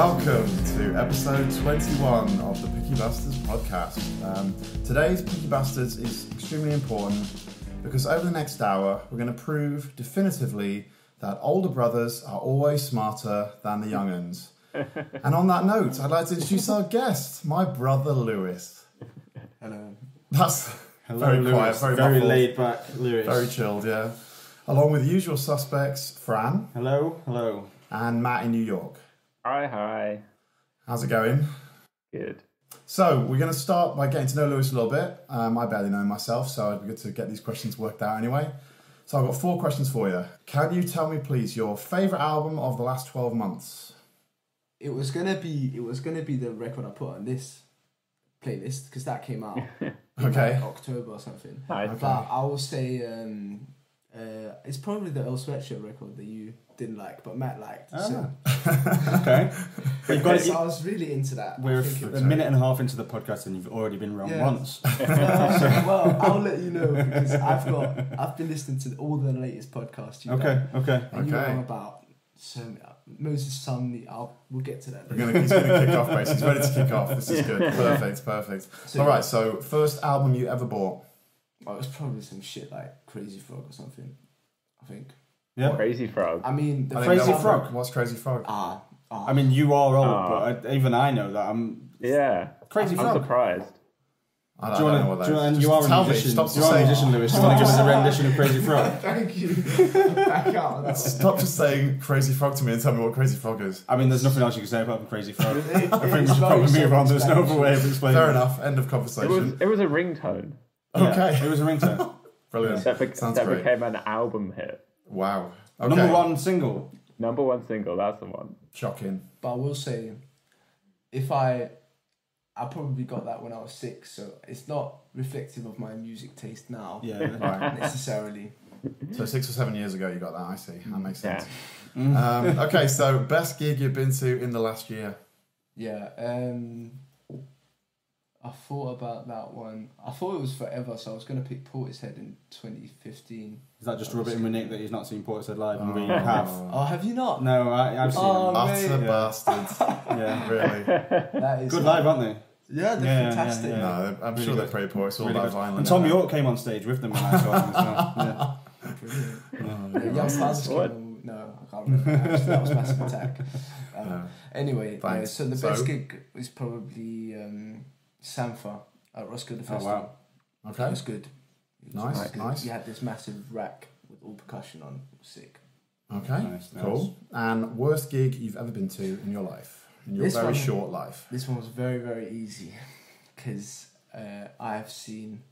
Welcome to episode 21 of the Picky Bastards podcast. Um, today's Picky Bastards is extremely important because over the next hour, we're going to prove definitively that older brothers are always smarter than the young young'uns. and on that note, I'd like to introduce our guest, my brother Lewis. Hello. That's Hello, very Lewis. quiet, very, very muffled, laid back, Lewis. very chilled, yeah. Along with the usual suspects, Fran Hello, hello. and Matt in New York. Hi, hi. How's it going? Good. So we're going to start by getting to know Lewis a little bit. Um, I barely know him myself, so it'd be good to get these questions worked out anyway. So I've got four questions for you. Can you tell me, please, your favourite album of the last twelve months? It was gonna be it was gonna be the record I put on this playlist because that came out Okay. like October or something. Hi. Okay. But I will say um, uh, it's probably the Earl Sweatshirt record that you didn't like, but Matt liked. So, Okay. You've got so it. I was really into that. We're think a minute and a half into the podcast and you've already been wrong Yeah. once. Uh, well, I'll let you know because I've got I've been listening to all the latest podcasts you've Okay, done, okay. and you know Okay. about so Moses Sumney. I'll we'll get to that. We're gonna, he's going to kick off, basically. He's ready to kick off. This is good. Perfect, perfect. So, All right. So first album you ever bought? Well, it was probably some shit like Crazy Frog or something. I think. Yeah. Crazy Frog. I mean, the I think Crazy that was- Frog. What's Crazy Frog? Ah, ah. I mean, you are old, Ah. but I, even I know that. I'm Yeah. Crazy I'm Frog. surprised. I Do don't, you wanna, that Do you, is. and you are a tell musician. Stop You are a saying. musician, Lewis. Do you want to give us a rendition of Crazy Frog? Thank you. Back out. of Stop just saying Crazy Frog to me and tell me what Crazy Frog is. I mean, there's nothing else you can say about Crazy Frog. I think we should very probably move on. There's no other way of explaining. Fair it. enough. End of It was conversation. it was a ringtone Yeah, Okay. it was a ringtone. Brilliant. that, be- Sounds that great. became an album hit. Wow. Okay. Number one single. Number one single. That's the one. Shocking. But I will say, if I, I probably got that when I was six, so it's not reflective of my music taste now Yeah. Right. necessarily. So six or seven years ago, you got that. I see. That makes sense. Mm. Um, okay, so best gig you've been to in the last year. Yeah. Um, I thought about that one. I thought it was forever, so I was gonna pick Portishead in 2015. Is that just rubbing with Nick that he's not seen Portishead live and we Oh. have? Oh, have you not? No, I, I've seen Oh, them. Utter mate. bastards. Yeah. really? That is Good live, aren't they? Yeah, they're Yeah, yeah, fantastic. yeah. No, I'm Really sure good. they're pretty poor. It's all Really live good. And Thom Yorke came on stage with them when I saw them as well. Yeah. Brilliant. Yeah, Young Stars came on- No, I can't remember. Actually, that was Massive Attack. Um, Yeah. Anyway, uh, so the So- best gig is probably um, Sampha at Roskilde Oh, Festival. wow. It Okay. was good. It was Nice, really good. nice. You had this massive rack with all percussion on. Sick. Okay. Nice, nice. Cool. And worst gig you've ever been to in your life? In your This very one- short life. This one was very, very easy because uh, I have seen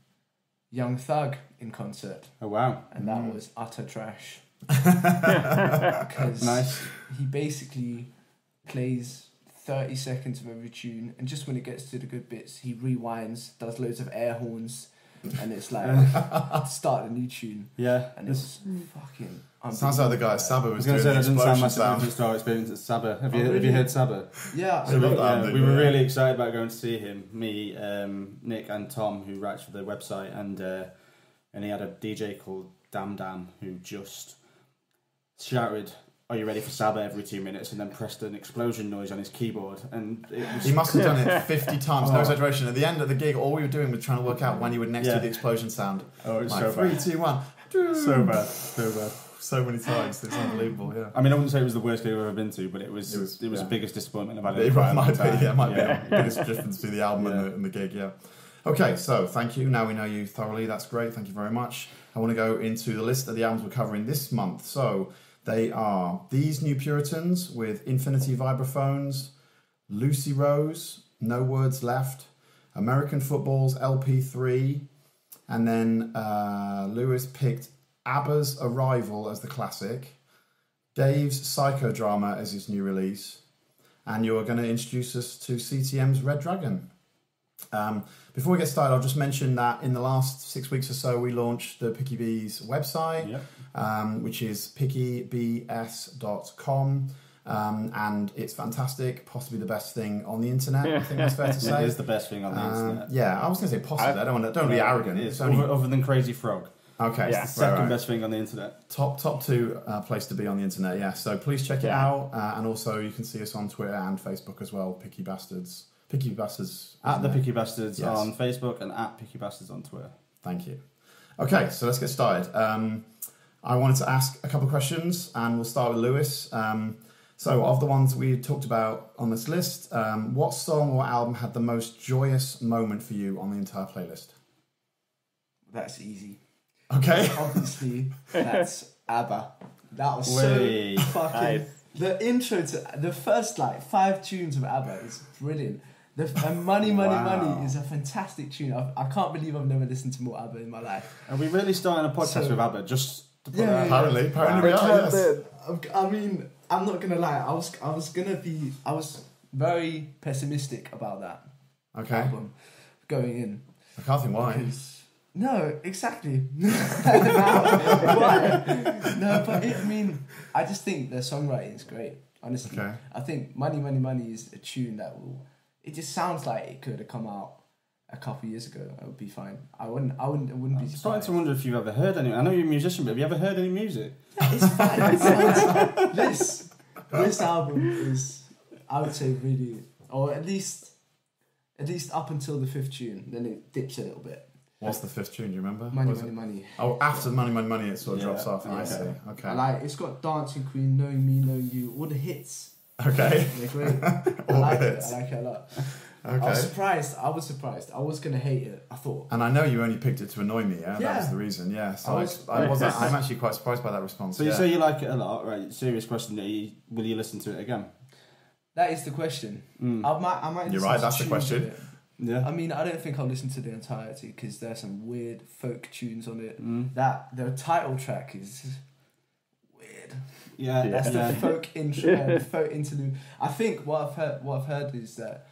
Young Thug in concert, Oh, wow. and that Mm. was utter trash. Because Nice. he basically plays 30 seconds of every tune and just when it gets to the good bits he rewinds does loads of air horns and it's like start a new tune Yeah. and it was fucking Sounds like the guy at unbelievable. Saba I was was doing going to say the that doesn't sound explosion massively sound. different to our experience at Saba. Have Oh, you have you heard Saba? yeah So we- Yeah, we we? were really excited about going to see him. Me, um, Nick, and Tom, who writes for the website, and uh, and he had a DJ called Dam Dam who just shouted, "Are you ready for Saba?" every two minutes, and then pressed an explosion noise on his keyboard, and it was He must have done it 50 times, no Oh. exaggeration. At the end of the gig, all we were doing was trying to work out when he would next Yeah. do the explosion sound. oh, it's Like, so three, bad, two, one. so bad, so bad. So many times. It's unbelievable, yeah. I mean, I wouldn't say it was the worst gig I've ever been to, but it was It it was- was, yeah. the biggest disappointment I've had. It quite a long might be, yeah, it might Yeah. be the biggest difference between the album and, the, and the gig, yeah. Okay, so thank you. Now we know you thoroughly. That's great. Thank you very much. I want to go into the list of the albums we're covering this month. So they are These New Puritans with Infinity Vibraphones, Lucy Rose, No Words Left, American Football's LP3, and then uh, Lewis picked ABBA's Arrival as the classic, Dave's Psychodrama as his new release, and you're going to introduce us to CTM's Red Dragon. Um, before we get started, I'll just mention that in the last six weeks or so, we launched the Picky Bees website, Yep. Um, which is pickybs.com. Um, and it's fantastic, possibly the best thing on the internet. I think that's fair to say. is the best thing on the Um, internet. yeah, I was going to say possibly. I, don't want to don't be arrogant. it It's only Other, other than Crazy Frog. Okay, Yeah. right, Second right. best thing on the internet. Top top two uh, place to be on the internet. Yeah, so please check it out, uh, and also you can see us on Twitter and Facebook as well. Picky Bastards, Picky Bastards At the it? Picky Bastards Yes. on Facebook and at Picky Bastards on Twitter. Thank you. Okay, so let's get started. Um, I wanted to ask a couple of questions, and we'll start with Lewis. Um, so, of the ones we talked about on this list, um, what song or album had the most joyous moment for you on the entire playlist? That's easy. Okay. Obviously, that's ABBA. That was Way. so fucking. Nice. The intro to the first like five tunes of ABBA is brilliant. The and Money Money Wow. Money is a fantastic tune. I've, I can't believe I've never listened to more ABBA in my life. Are we really starting a podcast So- with ABBA just to put Yeah, that out? apparently, apparently we are. Yes. I mean, I'm not gonna lie. I was I was gonna be I was very pessimistic about that Okay. album going in. I can't think why. Because- no, exactly. Why? No, but it, I mean, I just think the songwriting is great. Honestly, Okay. I think "Money, Money, Money" is a tune that will. It just sounds like it could have come out a couple years ago. It would be fine. I wouldn't. I wouldn't. It wouldn't I'm be starting to wonder if you've ever heard any. I know you're a musician, but have you ever heard any music? It's fine. It sounds, this this album is, I would say, really, or at least, at least up until the fifth tune. Then it dips a little bit. What's the fifth tune? Do you remember? Money, money, it- money. Oh, after Money, Money, Money, it sort of Yeah. drops off. I see. Okay. Like it's got Dancing Queen, Knowing Me, Knowing You, all the hits. Okay. They're great. I like the it. I like it a lot. I was surprised. I was surprised. I was gonna hate it. I thought. And I know you only picked it to annoy me. Yeah, that was the reason. Yeah. So I I was- was, I was I'm actually quite surprised by that response. So you yeah. say you like it a lot, right? Serious question. You, will you listen to it again? That is the question. Mm. I might. I might. You're right, that's the question. Yeah. I mean, I don't think I'll listen to the entirety because there's some weird folk tunes on it. Mm. That the title track is weird. Yeah. Yeah. That's yeah. the folk intro, folk interlude. I think what I've heard, what I've heard is that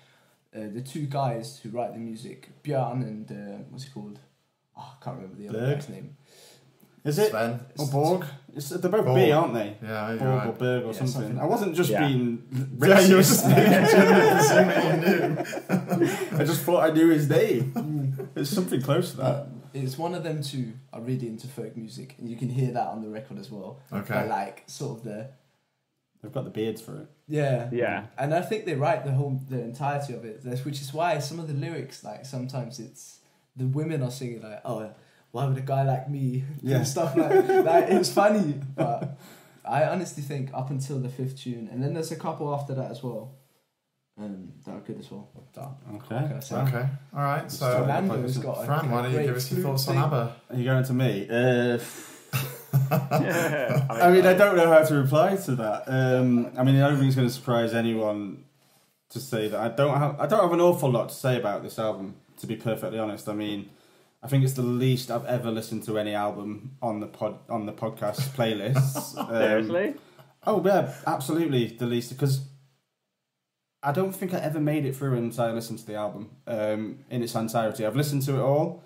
uh, the two guys who write the music, Björn and uh, what's he called? Oh, I can't remember the other Berg? guy's name. Is it? Sven. Or Borg? It's, they're both Borg. B, aren't they? Yeah, you're Borg or right. Berg or Yeah, something. something I wasn't just Yeah. being Yeah, you were racist. just assuming you knew. I just thought I knew his name. It's something close to that. It's one of them two are really into folk music, and you can hear that on the record as well. Okay. But like sort of the They've got the beards for it. yeah Yeah. And I think they write the whole the entirety of it, which is why some of the lyrics, like sometimes it's the women are singing like, "Oh, why would a guy like me do Yeah. stuff like like?" It's funny, but I honestly think up until the fifth tune, and then there's a couple after that as well, um, that are good as well. That- Okay. what can I say? Okay. All right. So So, Lando's got a Fran, why don't you give us your flute thoughts on thing. ABBA? Are you going to me? Uh, I I mean, I don't know how to reply to that. Um, I mean, I don't think it's going to surprise anyone to say that I don't have. I don't have an awful lot to say about this album. To be perfectly honest, I mean, I think it's the least I've ever listened to any album on the pod on the podcast playlists. Um, Seriously? Oh yeah, absolutely the least because I don't think I ever made it through until I listened to the album um, in its entirety. I've listened to it all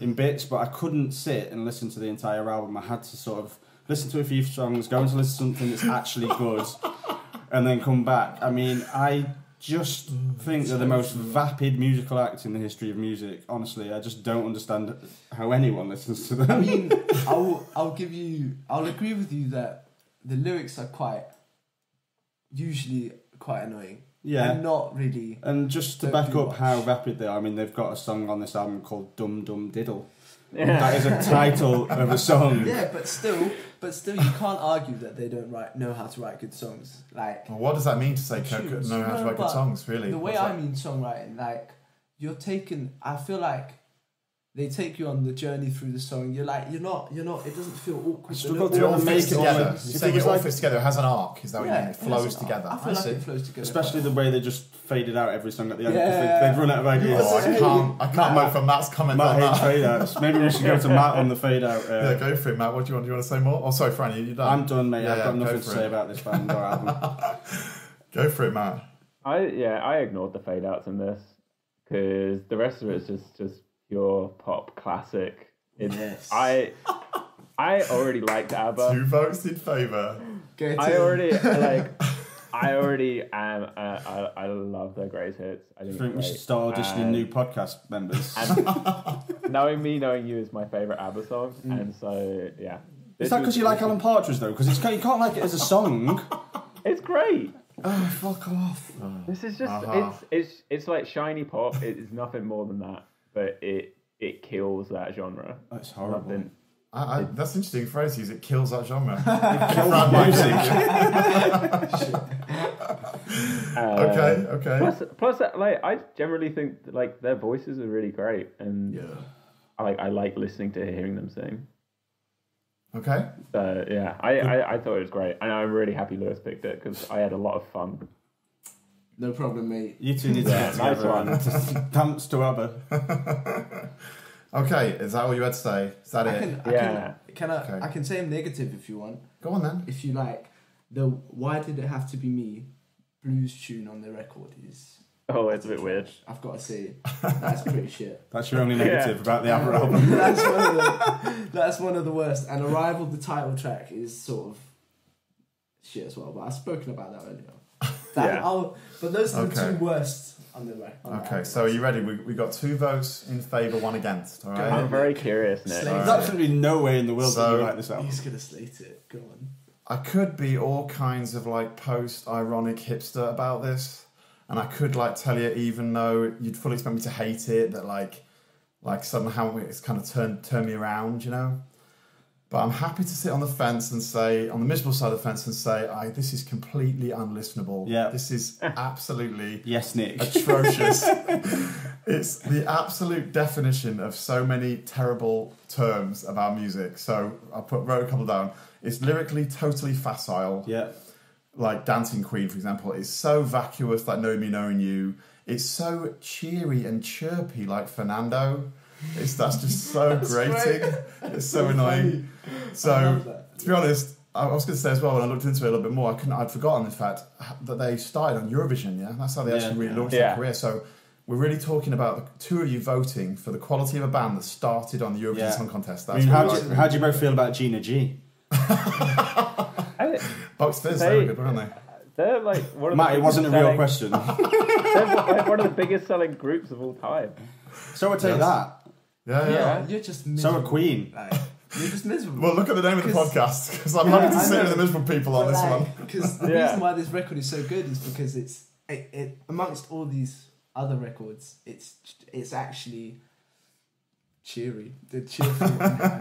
in bits, but I couldn't sit and listen to the entire album. I had to sort of listen to a few songs, go into listen to something that's actually good, and then come back. I mean, I just think they're the most vapid musical act in the history of music. Honestly, I just don't understand how anyone listens to them. I mean, I'll I'll give you I'll agree with you that the lyrics are quite usually quite annoying. Yeah. and not really. And just to back up much. how rapid they are, I mean, they've got a song on this album called Dum Dum Diddle. Yeah. That is a title of a song. Yeah, but still, but still, you can't argue that they don't write know how to write good songs. Like Well, what does that mean to say co- Tunes. know how to write good songs? Really, the way What's I that? mean songwriting, like you're taking. I feel like they take you on the journey through the song. You're like, you're not, you're not. It doesn't feel awkward. I They're struggle to it all all- fits together. You're if saying it all like- fits together. It has an arc. Is that what you mean? It it flows an together. I feel like see. it flows together. Especially the way they just faded out every song at the end because Yeah. they, they've run out of ideas. Oh, I can't. I can't Matt- wait for Matt's comment Matt on hates that. fade outs. Maybe we should go to Matt on the fade out. Uh, Yeah, go for it, Matt. What do you want? Do you want to say more? Oh, sorry, Fran, you, you done? I'm done, mate. Yeah, I've yeah, got go nothing to say about this band or album. Go for it, Matt. I yeah, I ignored the fade outs in this because the rest of it's just just pure pop classic. It's, Yes. I I already liked ABBA. Two votes in favour. Get I in. already like. I already am. Uh, I, I love their greatest hits. I I think, think we should start auditioning And- new podcast members. And knowing me, knowing you is my favorite ABBA song, Mm. and so yeah. Is that because you like Alan Partridge though? Because you can't like it as a song. It's great. oh, fuck off. This is just Uh-huh. it's it's it's like shiny pop. It is nothing more than that, but it it kills that genre. That's horrible. Nothing. I, I, that's an interesting phrase to use. It kills that genre. Kills Fran music. Uh, okay, okay. Plus, plus, uh, like I generally think like their voices are really great, and Yeah. I like I like listening to hearing them sing. Okay. So yeah, I, I, I thought it was great, and I'm really happy Lewis picked it because I had a lot of fun. No problem, mate. You two need to Yeah, get nice together one. and just dance to ABBA. Okay, is that all you had to say? Is that I it? can, I Yeah. can, can I? Okay. I can say negative if you want. Go on then. If you like, the why did it have to be me blues tune on the record is. Oh, it's a bit weird. I've got to say, that's pretty shit. That's your only Yeah. negative about the ABBA album. that's one of the that's one of the worst. And Arrival, the title track, is sort of shit as well. But I've spoken about that earlier. That, Yeah. I'll, but those are the two worst on the record. on Okay, so are you ready? We, we got two votes in favour, one against. All Go right. ahead. I'm very curious, Nick. Slave. There's absolutely no way in the world that So- you like this album. he's gonna slate it. Go on. I could be all kinds of like post ironic hipster about this, and I could like tell you, even though you'd fully expect me to hate it, that like like somehow it's kind of turned turned me around, you know. But I'm happy to sit on the fence and say, on the miserable side of the fence, and say, I this is completely unlistenable. Yeah. this is absolutely Yes, Nick. atrocious. it's the absolute definition of so many terrible terms about music. So I put wrote a couple down. It's lyrically totally facile. Yeah. Like Dancing Queen, for example, is so vacuous like Know Me Knowing You. It's so cheery and chirpy like Fernando. It's that's just so grating. It's so annoying. I So to be honest, I was going to say as well when I looked into it a little bit more, I couldn't. I'd forgotten the fact that they started on Eurovision. Yeah, that's how they Yeah. actually really launched Yeah. their career. So we're really talking about the two of you voting for the quality of a band that started on the Eurovision Yeah. Song Contest. I mean, how do, you, how do you both feel about Gina G? Bucks Fizz, They- they were good, weren't they? they're like one of Matt, the it wasn't a real selling- question. They're like one of the biggest selling groups of all time. so I take Yes. that. Yeah, yeah. Yeah. You're just So miserable. a Queen. Like, you're just miserable. Well, look at the name of the podcast because I'm Yeah, happy to I sit with the miserable people on But this like, one. Because the Yeah. reason why this record is so good is because it's it, it amongst all these other records, it's it's actually cheery. The cheerful.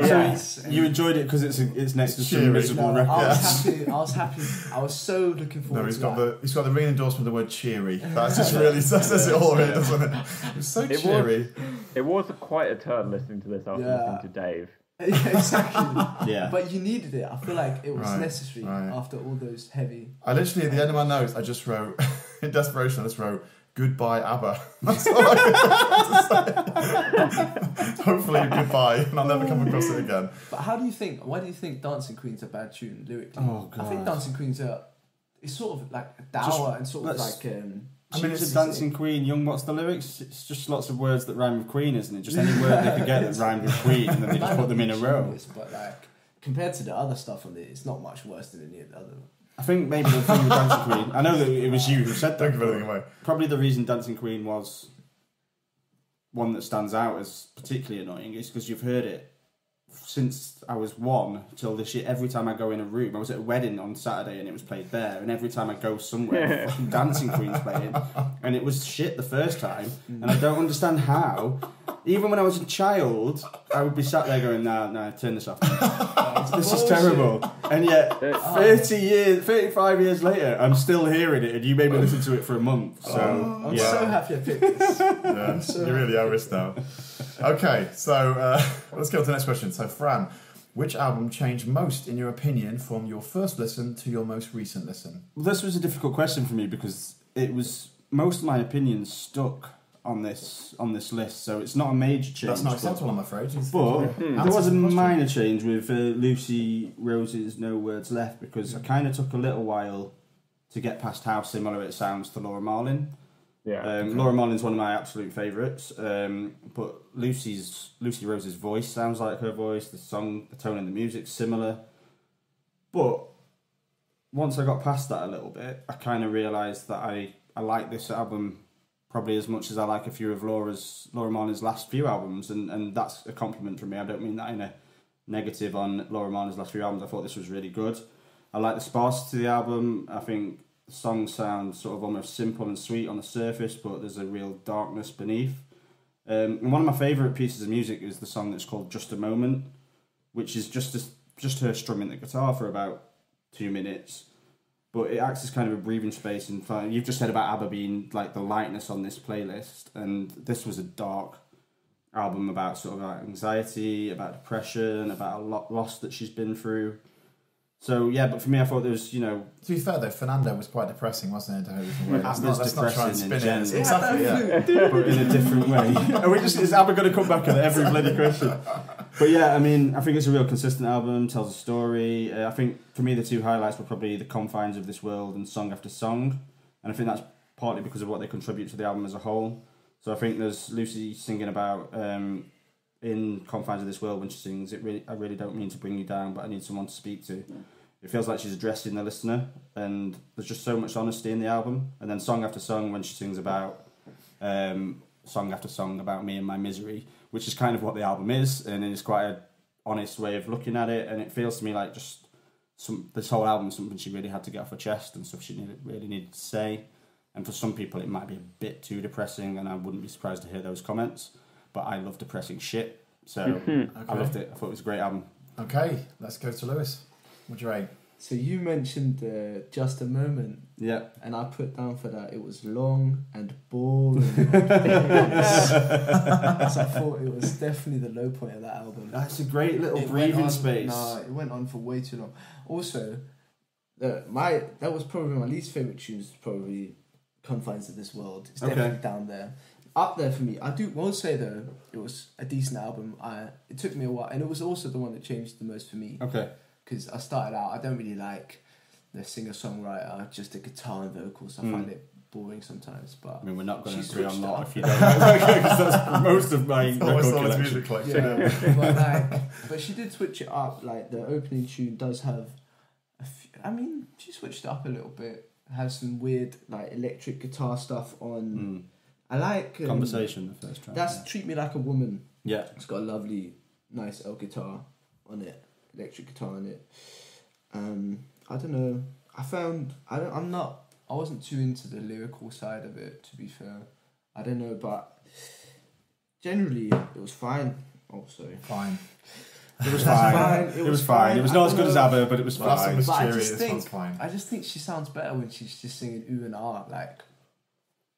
Yeah. It's- You enjoyed it because it's it's next to Cheery. some miserable no, I records. was happy. I was happy. I was so looking forward No, he's to got that. the he's got the ring endorsement of the word cheery. That's just really that says it all, really, doesn't it? It's so was- cheery. It was quite a turn listening to this after Yeah. listening to Dave. yeah, exactly. Yeah. But you needed it. I feel like it was Right, necessary right. after all those heavy. I literally at the end of my notes, I just wrote in desperation. I just wrote goodbye ABBA. That's all I could to say. Hopefully goodbye, and I'll never come across it again. But how do you think? Why do you think Dancing Queen's a bad tune lyrically? Oh, I think Dancing Queen's a. It's sort of like dour Just- and sort of like. Um, I mean, it's- a dancing queen, young. What's the lyrics? It's just lots of words that rhyme with queen, isn't it? Just any word they could get that rhymed with queen, and then they just put them in a row. But like compared to the other stuff on it, it's not much worse than any of the other. I think maybe the thing with Dancing Queen. I know that it was you who said Don't that. give anything away. Probably the reason Dancing Queen was one that stands out as particularly annoying is because you've heard it since I was one till this year. Every time I go in a room, I was at a wedding on Saturday and it was played there, and every time I go somewhere, fucking Dancing Queen's playing, and it was shit the first time, and I don't understand how. Even when I was a child, I would be sat there going, "Nah, nah, turn this off." this is terrible. And yet, 30 years, 35 years later, I'm still hearing it, and you made me listen to it for a month. So, Oh, I'm yeah. so happy I picked this. Yeah, so you really are risk now. Okay, so uh, let's go to the next question. So, Fran, which album changed most, in your opinion, from your first listen to your most recent listen? Well, this was a difficult question for me because it was most of my opinions stuck on this on this list, so it's not a major change. That's not but- acceptable, I'm afraid. It's- But Hmm. there was a Answer the question. minor change with uh, Lucy Rose's No Words Left because I kind of took a little while to get past how similar it sounds to Laura Marling. Yeah. Um, Laura Marling's one of my absolute favourites, um, but Lucy's Lucy Rose's voice sounds like her voice. The song, the tone, and the music's similar. But once I got past that a little bit, I kind of realised that I, I like this album probably as much as I like a few of Laura's Laura Marling's last few albums, and, and that's a compliment from me. I don't mean that in a negative on Laura Marling's last few albums. I thought this was really good. I like the sparsity of the album. I think the songs sound sort of almost simple and sweet on the surface, but there's a real darkness beneath. Um, and one of my favourite pieces of music is the song that's called "Just a Moment," which is just a, just her strumming the guitar for about two minutes, but it acts as kind of a breathing space. And fi- you've just said about ABBA being like the lightness on this playlist, and this was a dark album about sort of anxiety, about depression, about a lot loss that she's been through. So yeah, but for me, I thought there was you know To be fair though, Fernando was quite depressing, wasn't it? ways? Not, let's not try and depressing in spin it. general. Exactly. Yeah. but in a different way. Are we just is ABBA going to come back at every bloody question? But yeah, I mean, I think it's a real consistent album. Tells a story. Uh, I think for me, the two highlights were probably the confines of this world and song after song, and I think that's partly because of what they contribute to the album as a whole. So I think there's Lucy singing about um, in confines of this world when she sings. It really, I really don't mean to bring you down, but I need someone to speak to. It feels like she's addressing the listener, and there's just so much honesty in the album. And then song after song, when she sings about um, song after song about me and my misery, which is kind of what the album is, and it's quite a honest way of looking at it. And it feels to me like just some this whole album is something she really had to get off her chest and stuff she needed, really needed to say. And for some people, it might be a bit too depressing, and I wouldn't be surprised to hear those comments. But I love depressing shit, so I loved it. I thought it was a great album. Okay, let's go to Lewis. What do you rate? So you mentioned uh, just a moment, Yeah, and I put down for that it was long and boring. so I thought it was definitely the low point of that album. that's a great little It breathing on- space. No, it went on for way too long. Also, the, my that was probably my least favorite tunes. Probably confines of this world. It's Okay. definitely down there. Up there for me. I do won't say though it was a decent album. I it took me a while, and it was also the one that changed the most for me Okay, because I started out. I don't really like the singer songwriter, just the guitar and vocals. I Mm. find it boring sometimes. But I mean we're not going She to agree on switched that up. if you don't. Because that's most of my Almost record all his collection. music collection. Yeah, but like, but she did switch it up. Like the opening tune does have, a few, I mean, she switched it up a little bit. Has some weird like electric guitar stuff on. Mm. I like um, Conversation, the first track. That's treat me like a woman. yeah. It's got a lovely, nice L guitar on it, electric guitar in it. Um, I don't know. I found I don't. I'm not. I wasn't too into the lyrical side of it. To be fair, I don't know, but generally it was fine. Oh, sorry. Fine. It was fine. fine. It, It was was fine. fine. It was not as good as know. ABBA, but it was fine. was But I just think- fine. I just think she sounds better when she's just singing ooh and ah, like,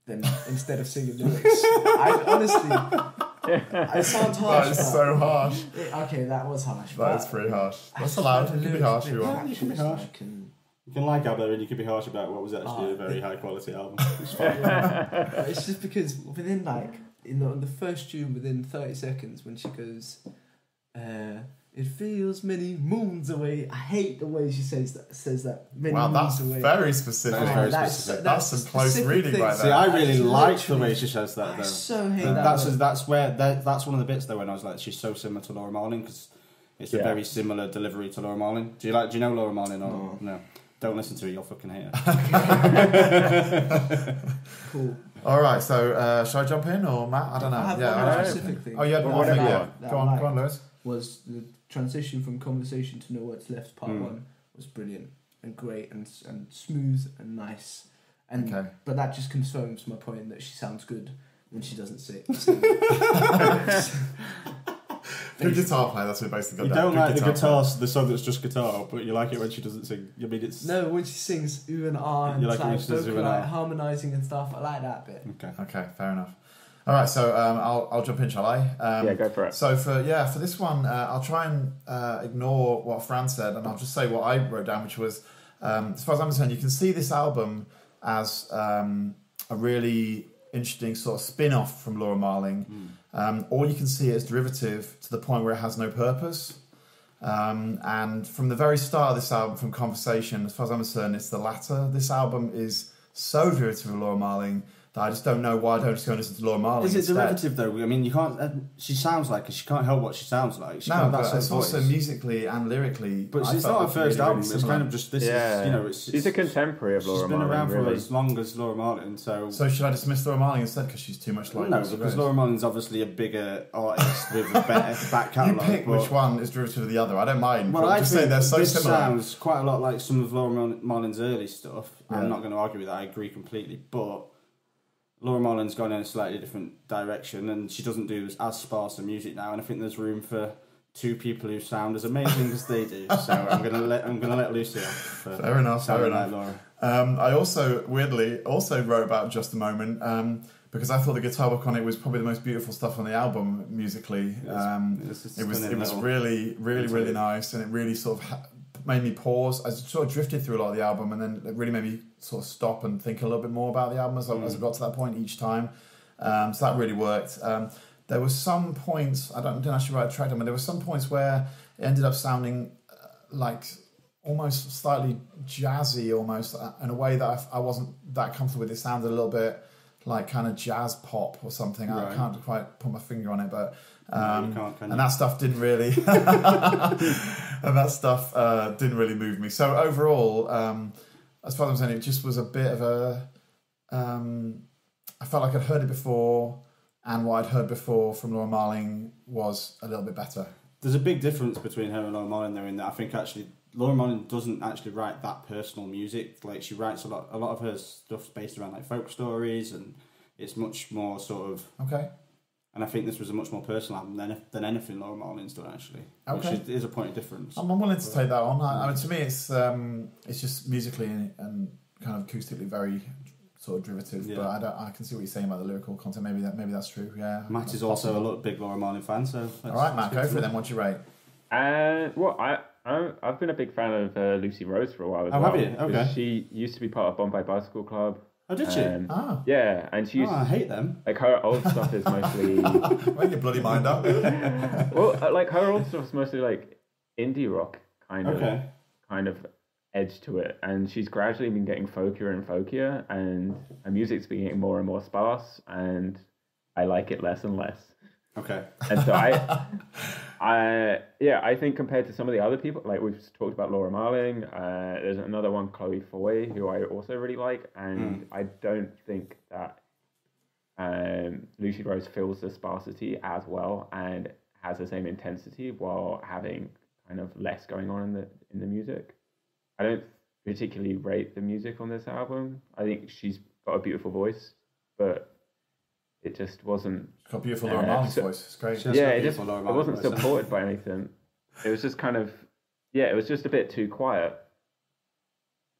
than instead of singing lyrics. I honestly, it sounds harsh. That is so harsh. it- okay, that was harsh. That but is pretty harsh. I That's just allowed. find You can be harsh if you want. You can be harsh. like, and- You can like ABBA and you can be harsh about what was actually Oh, a very it- high quality album. It's fine. it's just because within like in the, on the first tune within 30 seconds when she goes uh, it feels many moons away I hate the way she says that says that many Wow, moons that's very specific. That is very that's- specific. That's some close reading things. right See, there. I really That's like the way she says that I though. so hate that that's one. that's where that, that's one of the bits though when I was like she's so similar to Laura Marling because it's a very similar delivery to Laura Marling. Do you like? Do you know Laura Marling or No. no? Don't listen to her. You'll fucking hate her. cool All right, so uh, shall I jump in or Matt? I don't know. I have yeah, one I more don't- specific thing Oh, yeah, Well, one thing, yeah. Go on, like go on, Lewis. was the transition from conversation to know what's left part Mm. one was brilliant and great and and smooth and nice and Okay. but that just confirms my point that she sounds good when she doesn't say Good guitar player, that's what we basically You got down. don't Good like the player. guitar, the song that's just guitar, but you like it when she doesn't sing. I mean, it's no when she sings ooh and ah and You like like, it when she does ooh and vocali- harmonizing and stuff I like that bit okay. Okay, fair enough. All right, so um, I'll, I'll jump in, shall I? Um, yeah, go for it. So for yeah, for this one, uh, I'll try and uh, ignore what Fran said, and I'll just say what I wrote down, which was, um, as far as I'm concerned, you can see this album as um, a really interesting sort of spin-off from Laura Marling, um, or you can see it as derivative to the point where it has no purpose. Um, and from the very start of this album, from Conversation, as far as I'm concerned, it's the latter. This album is so derivative of Laura Marling that I just don't know why I don't just go and listen to Laura Marling. Is it instead. derivative though? I mean, you can't. Uh, she sounds like she can't help what she sounds like. She No, can't, but that's her it's also voice. musically and lyrically. But I it's not her first really, album. really it's kind of just this. yeah, Is, you know, it's, she's a contemporary of Laura She's been Marling, around for really. as long as Laura Marling, so. So should I dismiss Laura Marling instead because she's too much like no, Lucy because Rose? Laura Marling's obviously a bigger artist with a better back You catalogue. pick but- which one is derivative of the other. I don't mind. Well, I'm just think saying they're so this similar. sounds quite a lot like some of Laura Mar- Marling's early stuff. I'm not going to argue with that. I agree completely. But Laura Marling's gone in a slightly different direction, and she doesn't do as, sparse a music now. And I think there's room for two people who sound as amazing as they do. So I'm gonna let I'm gonna let Lucy off. Fair enough, fair enough. like Laura. Um, I also weirdly also wrote about just a moment um, because I thought the guitar work on it was probably the most beautiful stuff on the album musically. It was- Um, it was it was really really really really- nice and it really sort of ha- made me pause. I sort of drifted through a lot of the album and then it really made me sort of stop and think a little bit more about the album as, I, as I Mm. got to that point each time. Um, so that really worked. Um, there were some points I don't didn't actually write a track down, but there were some points where it ended up sounding uh, like almost slightly jazzy, almost uh, in a way that I, I wasn't that comfortable with. It sounded a little bit like kind of jazz pop or something. I can't quite put my finger on it, but um, can't, can and that stuff didn't really and that stuff uh, didn't really move me. So overall um, as far as i'm saying it just was a bit of a um, i felt like i'd heard it before and what i'd heard before from laura marling was a little bit better. There's a big difference between her and Laura Marling though in that I think actually Laura Marling doesn't actually write that personal music. Like she writes a lot a lot of her stuff's based around like folk stories and it's much more sort of okay and I think this was a much more personal album than than anything Laura Marling's done actually. Okay. Which is, is a point of difference. i'm, I'm willing to take that on I, I mean to me it's um, it's just musically and, and kind of acoustically very sort of derivative Yeah. but I, don't, I can see what you're saying about the lyrical content maybe that maybe that's true yeah Matt is also a possible. lot big Laura Marling fan, so let's- all right let's matt go for to it then what's your rate And well, I, I I've been a big fan of uh, Lucy Rose for a while as Oh, well. have you? 'cause Okay. She used to be part of Bombay Bicycle Club. Oh, did she? Um, ah yeah, and she Oh, used I hate them. like her old stuff is mostly Make your bloody mind up. well, uh, like her old stuff is mostly like indie rock kind of kind of edge to it, and she's gradually been getting folkier and folkier, and her music's been getting more and more sparse, and I like it less and less. Okay. And so I, I yeah, I think compared to some of the other people, like we've talked about Laura Marling, uh, there's another one, Chloe Foy, who I also really like, and I don't think that um, Lucy Rose feels the sparsity as well and has the same intensity while having kind of less going on in the in the music. I don't particularly rate the music on this album. I think she's got a beautiful voice, but it just wasn't Got beautiful Yeah, Laura Marling's so- voice. It's great. She has yeah, it just it wasn't voice, supported by anything. It was just kind of yeah, it was just a bit too quiet.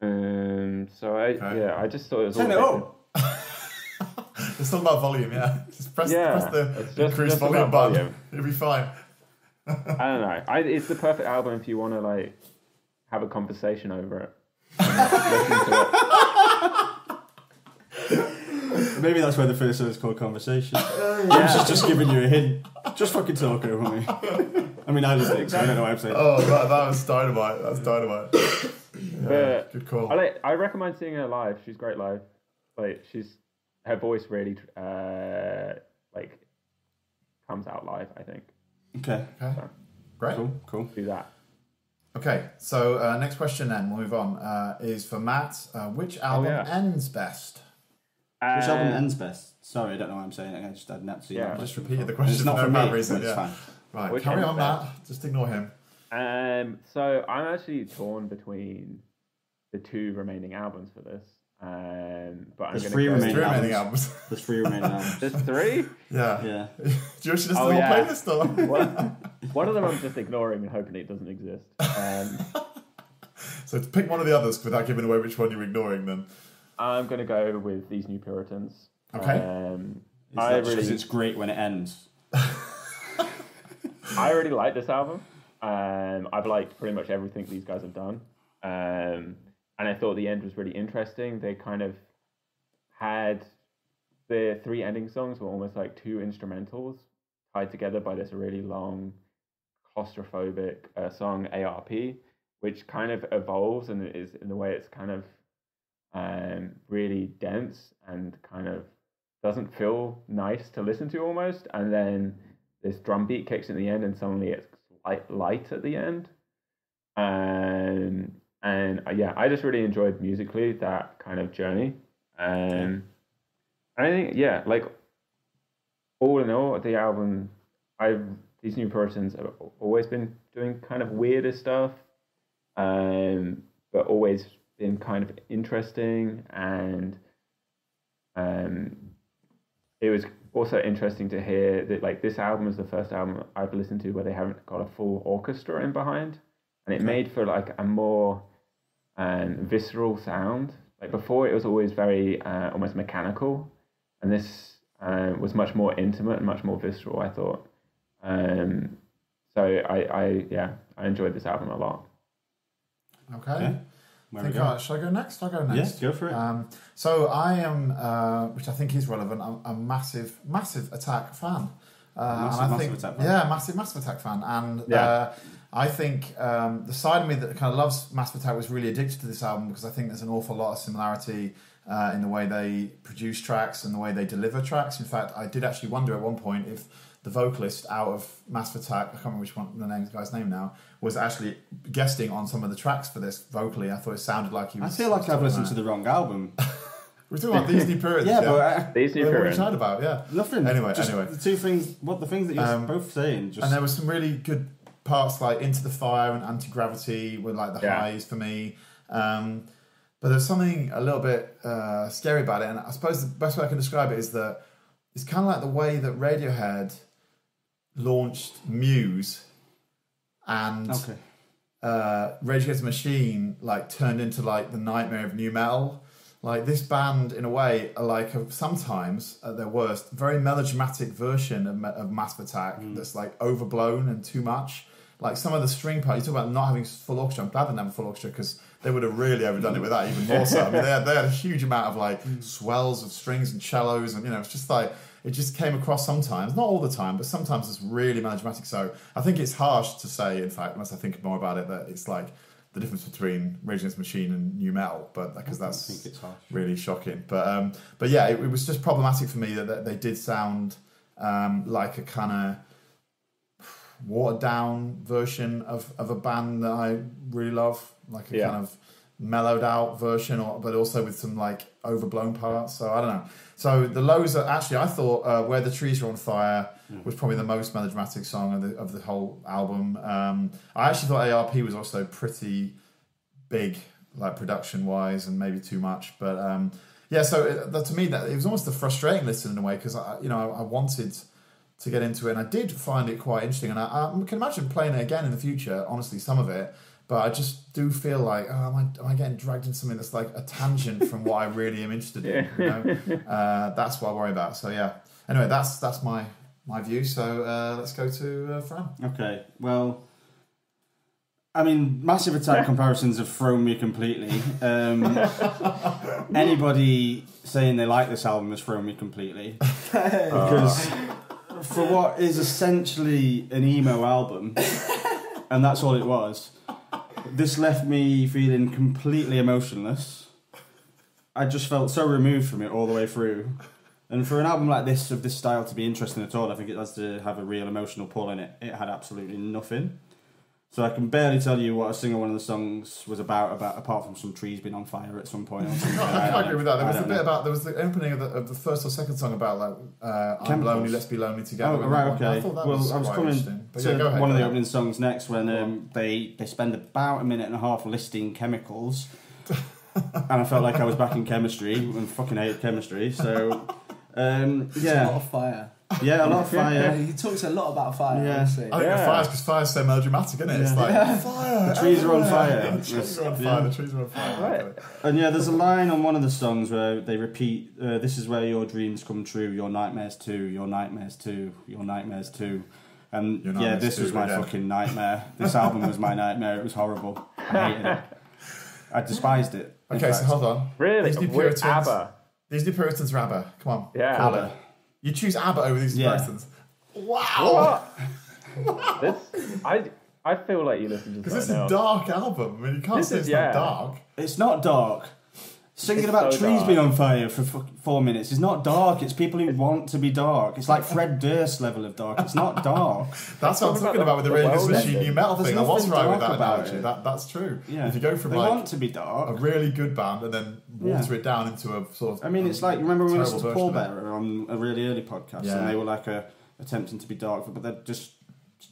Um, so I Okay. yeah, I just thought it was Turn all it a bit- up. It's not about volume, yeah. Just press, Yeah, press the it's just- increase just volume button. volume. It'll be fine. I don't know. I, it's the perfect album if you want to like have a conversation over it. It. Maybe that's why the first one is called conversation. She's just giving you a hint. Just fucking talk over me. I mean, I just think so. I don't know what I'm saying. Oh, that, that was dynamite. That's dynamite. Yeah, But good call. I like. I recommend seeing her live. She's great live. Like she's her voice really uh like comes out live. I think Okay. Okay, great. Cool. Cool. do that. Okay, so uh, next question then, we'll move on, uh, is for Matt. Uh, which album yeah. ends best? Which album Uh, ends best? Sorry, I don't know why I'm saying it. I just had not seen Yeah. that. Just question repeated the question It's not for for no me. reason, It's yeah. fine. Right, Which carry ends on, best? Matt. Just ignore him. Um, so I'm actually torn between the two remaining albums for this. Um, but I'm There's gonna three go- There's remaining three albums. remaining albums. There's three remaining albums. There's three. yeah. Yeah. Do you actually listen Oh, to the yeah. whole playlist or? One, one of them I'm just ignoring and hoping it doesn't exist. Um, so to pick one of the others without giving away which one you're ignoring, then. I'm gonna go with these new Puritans. Okay. Um, Is I that just 'cause really, it's great when it ends. I really like this album. Um, I've liked pretty much everything these guys have done, um, and I thought the end was really interesting. They kind of had the three ending songs were almost like two instrumentals tied together by this really long, claustrophobic uh, song ARP, which kind of evolves and is in the way it's kind of um, really dense and kind of doesn't feel nice to listen to almost, and then this drum beat kicks in the end, and suddenly it's light light at the end. And and uh, yeah, I just really enjoyed musically that kind of journey. Um, and I think yeah, like all in all, the album, I've these new Puritans have always been doing kind of weirder stuff, um, but always been kind of interesting and um, it was also interesting to hear that like this album is the first album I've listened to where they haven't got a full orchestra in behind, and it made for like a more um, visceral sound. Like before, it was always very uh, almost mechanical, and this uh, was much more intimate and much more visceral. I thought. Um, so I, I yeah I enjoyed this album a lot. Okay. Where we think go? I, should I go next? I'll go Yeah, next. go for it. Um, so I am, uh, which I think is relevant. I'm a massive, massive Attack fan. Uh, Massive, and I massive think, Attack fan. Yeah, massive, massive Attack fan. And Yeah. uh, I think um, the side of me that kind of loves Massive Attack was really addicted to this album because I think there's an awful lot of similarity uh, in the way they produce tracks and the way they deliver tracks. In fact, I did actually wonder at one point if the vocalist out of Massive Attack, I can't remember which one the name, the guy's name now, was actually guesting on some of the tracks for this vocally. I thought it sounded like he was. I feel like I've listened to the wrong album. We're talking about these new Puritans. yeah, but uh, These new what are we Puritans. talking about? Yeah. nothing. Anyway, Just anyway. the two things. What the things that you're Um, both saying? Just And there was some really good parts like Into the Fire and Anti Gravity were like the Yeah. highs for me. Um, but there's something a little bit uh, scary about it, and I suppose the best way I can describe it is that it's kind of like the way that Radiohead launched Muse, and okay. uh, Rage Against the Machine like turned into like the nightmare of nu metal. Like this band, in a way, are like a, sometimes at their worst, very melodramatic version of, of Massive Attack that's like overblown and too much. Like some of the string parts, you talk about not having full orchestra. I'm glad they have full orchestra because they would have really overdone it with that even more so. I mean, they had, they had a huge amount of like swells of strings and cellos, and you know, it's just like it just came across sometimes, not all the time, but sometimes it's really melodramatic. So I think it's harsh to say, in fact, unless I think more about it, that it's like the difference between Rage Against Machine and nu metal, but because that's think it's harsh. really shocking. But um, but yeah, it, it was just problematic for me that, that they did sound um, like a kind of watered down version of, of a band that I really love, like a Yeah. kind of mellowed out version, or but also with some like overblown parts. So I don't know. So the lows are actually I thought uh, where the trees are on fire was probably the most melodramatic song of the of the whole album. Um, I actually thought ARP was also pretty big, like production wise, and maybe too much. But um, yeah, so it, that, to me, that it was almost a frustrating listen in a way because I, you know, I, I wanted to get into it, and I did find it quite interesting, and I, I can imagine playing it again in the future. Honestly, some of it. But I just do feel like, oh, am I, am I getting dragged into something that's like a tangent from what I really am interested in? You know? uh, that's what I worry about. So yeah. Anyway, that's that's my my view. So uh, let's go to uh, Fran. Okay. Well, I mean, massive attack comparisons have thrown me completely. Um, anybody saying they like this album has thrown me completely because for what is essentially an emo album, and that's all it was. This left me feeling completely emotionless. I just felt so removed from it all the way through. And for an album like this, of this style, to be interesting at all, I think it has to have a real emotional pull in it. It had absolutely nothing. So I can barely tell you what a single one of the songs was about, about apart from some trees being on fire at some point. Or something. No, I, I agree with that. There was a bit know. about there was the opening of the, of the first or second song about like uh, I'm Chemicals. lonely, let's be lonely together. Oh right, that one. I okay. thought that well, was I was quite coming to yeah, ahead. one of the opening songs next when um, they they spend about a minute and a half listing chemicals, and I felt like I was back in chemistry and fucking hated chemistry. So um, There's a lot yeah, of fire. Yeah, a lot of Yeah, fire. he talks a lot about fire. Yeah. honestly. I think Yeah. the fire's because fire's so melodramatic, isn't it? It's Yeah. like fire. The trees are on fire. The trees are on Yeah. fire. The trees are on fire. Right. And yeah, there's a line on one of the songs where they repeat, uh, "This is where your dreams come true, your nightmares too, your nightmares too, your nightmares too." And Your yeah, nightmares this too, was my again. fucking nightmare. This album was my nightmare. It was horrible. I hated it. I despised it. in Okay, so fact. hold on. Really? These new With Puritans. ABBA. These new Puritans are ABBA. Come on. Yeah. call ABBA. it. You choose ABBA over these new Yeah. Puritans. Wow. What? this, I, I feel like you listen to this. Because this this right is now. a dark album. I mean, you can't This say is- it's yeah. not dark. It's not dark. Singing It's about so trees dark. being on fire for four minutes is not dark. It's people who want to be dark. It's like Fred Durst level of dark. It's not dark. That's what I'm talking talking about about with the the Rage Against the world Machine ending. nu metal There's thing. I was right with that about analogy. That, that's true. Yeah. If you go from they like want to be dark, a really good band and then water it down into a sort of. I mean, it's like remember when we terrible listened to version Paul of? Bearer on a really early podcast, Yeah. and they were like a, attempting to be dark, but they're just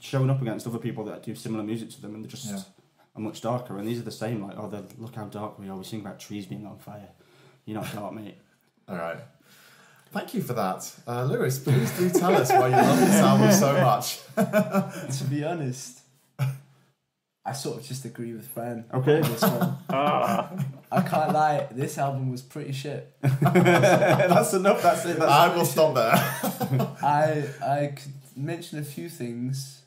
showing up against other people that do similar music to them, and they're just Yeah. Are much darker. And these are the same. Like, oh, they're- look how dark we are. We sing about trees being on fire. You're not dark, mate. All right. Thank you for that, uh, Lewis. Please do tell us why you love this album so much. to be honest, I sort of just agree with Fran. Okay. on This one. Ah, I can't lie. This album was pretty shit. that's enough. That's it. That's I will stop there. I I could mention a few things.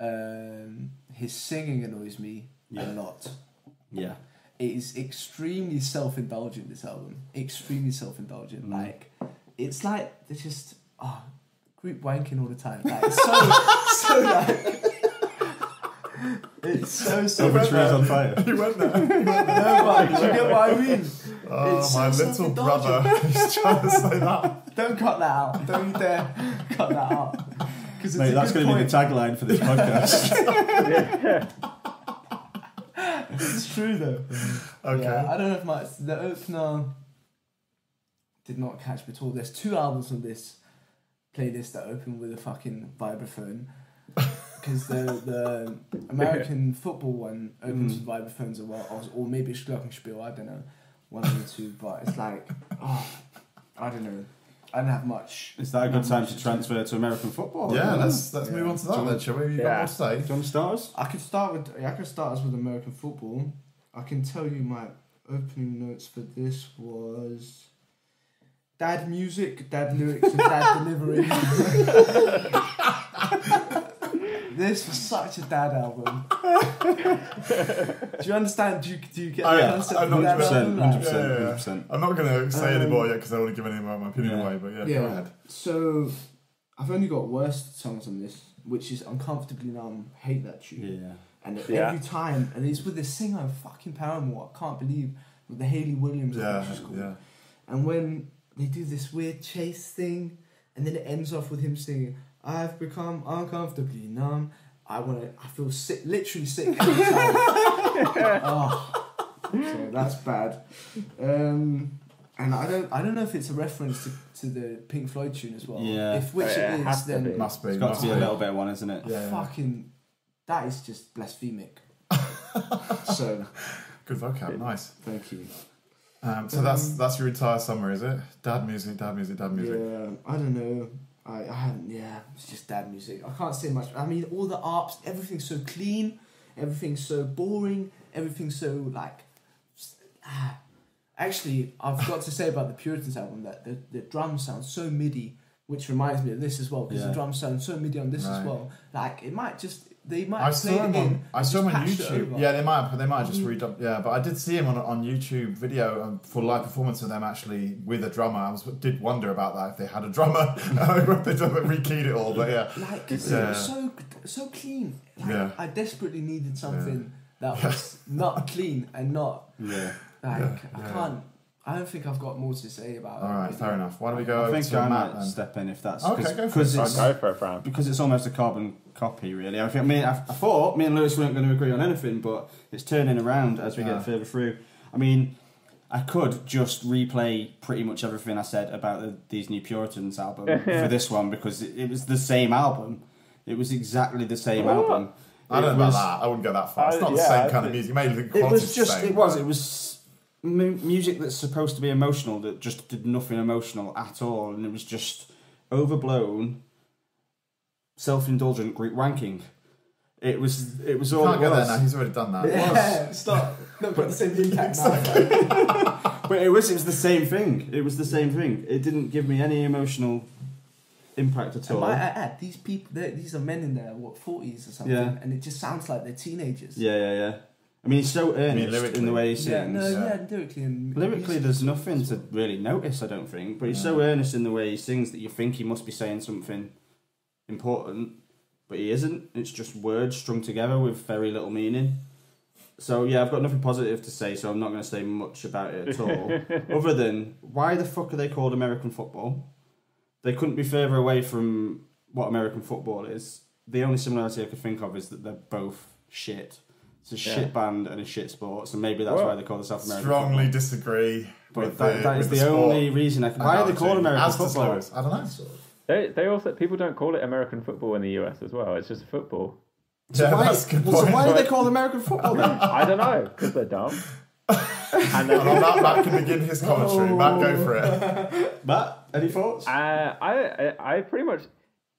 Um, his singing annoys me Yeah. a lot. yeah. It is extremely self-indulgent. This album, extremely self-indulgent. Mm. Like it's like they're just oh, group wanking all the time. Like it's so so like it's so so. Trees on fire. you went there. No, but you get what I mean. Oh, It's my so little brother. He's trying to say that. Don't cut that out. Don't you dare cut that out. Because Mate, that's going to be the tagline for this podcast. It's true though. Okay. Yeah, I don't know if my the opener did not catch me at all. There's two albums on this playlist that open with a fucking vibraphone. Because the the American football one opens mm-hmm. with vibraphones as well, or, or maybe Glockenspiel, I don't know, one of the two. But it's like, oh, I don't know. I don't have much. Is that a good time to transfer to American football? yeah, Do let's let's Yeah. move on to that then, shall we? You've got Yeah. more to say? you want to start us? I could start with I could start us with American football. I can tell you my opening notes for this was dad music, dad lyrics, and dad delivery. this was such a dad album. do you understand? Do you, do you get Oh, the concept I'm of not dad 100%, album? Like- 100%, Yeah, yeah, yeah. 100%. I'm not going to say Um, any more yet because I don't want to give any more of my opinion Yeah. away, but yeah, Yeah. go ahead. So I've only got worst songs on this, which is uncomfortably numb. Hate that tune. Yeah. And Yeah. every time, and it's with the singer fucking Paramore. I can't believe with the Hayley Williams. Yeah, think she's called. yeah. And when they do this weird chase thing, and then it ends off with him singing, "I've become uncomfortably numb." I want to. I feel sick, literally sick every oh, so that's bad. Um, and I don't. I don't know if it's a reference to, to the Pink Floyd tune as well. Yeah. If which Yeah, it it has is, to then be. Must be. It's got must to be a little bit of one, isn't it? Yeah, yeah. fucking. That is just blasphemic. so Good vocab, nice. thank you. Um, so that's that's your entire summer, is it? Dad music, dad music, dad music. Yeah, I don't know. I, I haven't. Yeah, it's just dad music. I can't say much. I mean, all the arps, everything's so clean, everything's so boring, everything's so like. Ah. Actually, I've got to say about the Puritans album that the, the drums sound so MIDI, which reminds me of this as well because Yeah. the drums sound so MIDI on this as well. Like it might just they might I saw him on. I saw him on YouTube. Yeah, they might. They might just Mm. redub. Yeah, but I did see him on on YouTube video um, for live performance of them actually with a drummer. I was did wonder about that if they had a drummer. I hope they don't rekeyed it all, but yeah. Like 'cause Yeah. it was so so clean. Like, Yeah. I desperately needed something that was not clean and not Yeah. like Yeah, I yeah. can't. I don't think I've got more to say about. All it, right, really. fair enough. Why don't we go I think to I Matt might then? step in if that's Okay, cause, go for it. it's I'll go for it, Fran. because it's almost a carbon copy, really. I think me, I, I thought me and Lewis weren't going to agree on anything, but it's turning around as we Yeah. get further through. I mean, I could just replay pretty much everything I said about the, these New Puritans album for this one because it, it was the same album. It was exactly the same What? album. I don't It know was- about that. I wouldn't go that far. It's I- not the yeah, same I kind of think- music. You may think It quality's was just. same, It was. but- It was mu- music that's supposed to be emotional that just did nothing emotional at all, and it was just overblown, self-indulgent Greek wanking. It was. It was all can't it go there was. now. He's already done that. Yeah, stop. Not got the same impact now. But it was. It was the same thing. It was the same thing. It didn't give me any emotional impact at And all. might I add, these people, these are men in their what forties or something, Yeah. and it just sounds like they're teenagers. Yeah, yeah, yeah. I mean, he's so earnest lyrically? in the way he sings. Yeah, no, Yeah. yeah, lyrically and Lyrically, there's nothing to really notice, I don't think. But he's so earnest in the way he sings that you think he must be saying something important, but he isn't. It's just words strung together with very little meaning. So yeah, I've got nothing positive to say, so I'm not going to say much about it at all. other than why the fuck are they called American football? They couldn't be further away from what American football is. The only similarity I could think of is that they're both shit. It's a Yeah. shit band and a shit sport, so maybe that's Well, why they call themselves American football. Strongly football. disagree. But with that, the, that is with the, sport only reason I can. Why are they called analogy. American As football? Lewis. I don't know. They they also people don't call it American football in the US as well. It's just football. So yeah, why, that's a good well, so why are they called American football then? I don't know because they're dumb. and And then, on that, Matt can begin his commentary. Matt, go for it. Matt, any thoughts? Uh, I, I I pretty much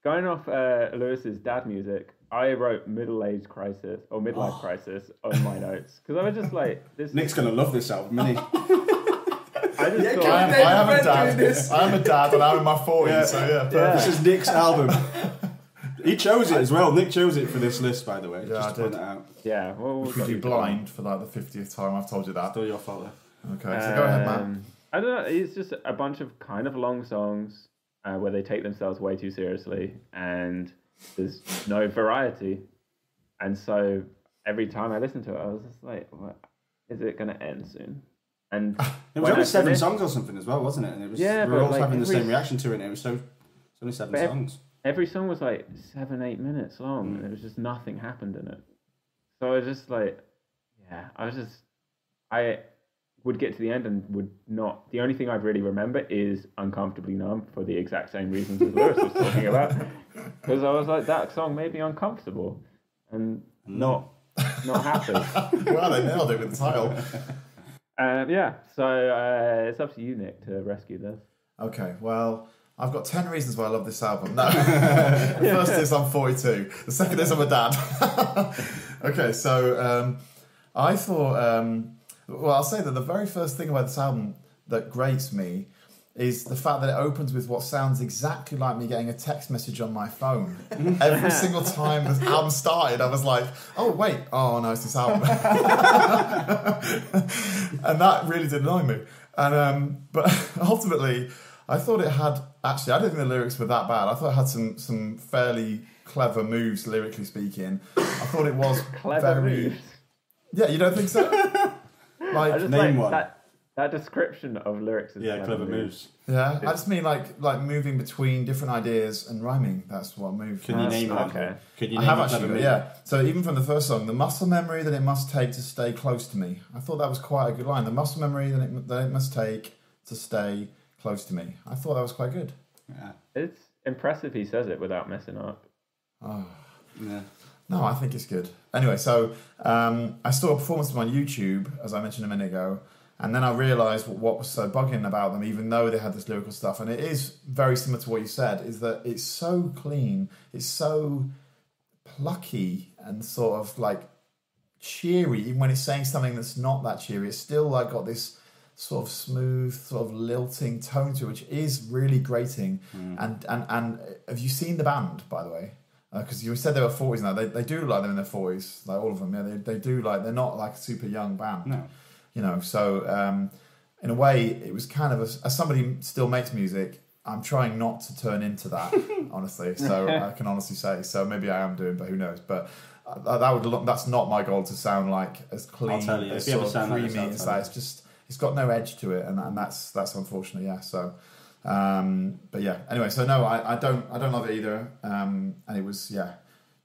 going off uh, Lewis's dad music. I wrote middle age crisis or midlife crisis on my notes because I was just like this. Nick's gonna love this album, isn't he? I just Yeah, thought, can I am, David I am a dad. this? I am a dad, and I'm in my 40s, Yeah. so yeah. Yeah. This is Nick's album. He chose it as well. Nick chose it for this list, by the way. Yeah, just I to point it out. yeah, well, we've Which got would be you blind for like the 50th time I've told you that. Still your fault. though. Okay, so go ahead, Matt. Um, I don't know. It's just a bunch of kind of long songs uh, where they take themselves way too seriously, and there's no variety. And so every time I listened to it, I was just like, what, "Is it going to end soon?" And It was only seven finished- songs or something as well, wasn't it? And it was Yeah, we were all like, having the same reaction to it. and It was so it's only seven songs. every song was like seven, eight minutes long, and there was just nothing happened in it. So I was just like, yeah, I was just, I would get to the end and would not. The only thing I'd really remember is uncomfortably numb for the exact same reasons as Lewis was talking about, because I was like, that song made me uncomfortable and not not happy. well, they nailed it with the title. Um, yeah, so uh, it's up to you, Nick, to rescue this. Okay, well, I've got 10 reasons why I love this album. No. the first is I'm 42. The second is I'm a dad. okay, so um, I thought, um, well, I'll say that the very first thing about this album that grates me is the fact that it opens with what sounds exactly like me getting a text message on my phone. Every single time the album started, I was like, oh, wait, oh, no, it's this album. and that really did annoy me. And um, but ultimately, I thought it had actually. I don't think the lyrics were that bad. I thought it had some some fairly clever moves lyrically speaking. I thought it was Clever very. moves. Yeah, you don't think so? I Like, just Name like one. that that description of lyrics is Yeah, clever moves. yeah, I just mean like like moving between different ideas and rhyming. That's what move. Can you name one? okay. Could you I have a actually, clever move? yeah. So even from the first song, the muscle memory that it must take to stay close to me. I thought that was quite a good line. The muscle memory that it, that it must take to stay close to me. I thought that was quite good. Yeah. It's impressive he says it without messing up. Oh. yeah. No, I think it's good. Anyway, so um, I saw a performance of them on YouTube, as I mentioned a minute ago, and then I realised what, what was so bugging about them, even though they had this lyrical stuff, and it is very similar to what you said, is that it's so clean, it's so plucky and sort of like cheery, even when it's saying something that's not that cheery. It's still like got this sort of smooth, sort of lilting tone to it, which is really grating. And and and have you seen the band, by the way? Because you said they were forties now. They, they do like they're in their forties, like all of them. Yeah, they, they do like they're not like a super young band. No. You know, so um, in a way, it was kind of a, as somebody still makes music. I'm trying not to turn into that, honestly. So I can honestly say. So maybe I am doing, but who knows? But uh, that would look, that's not my goal to sound like as clean, tell you, as if you ever sort of sound like this, creamy. As that. It's just it's got no edge to it, and, and that's that's unfortunate. Yeah. So, um, but yeah. Anyway, so no, I, I don't I don't love it either. Um, and it was yeah.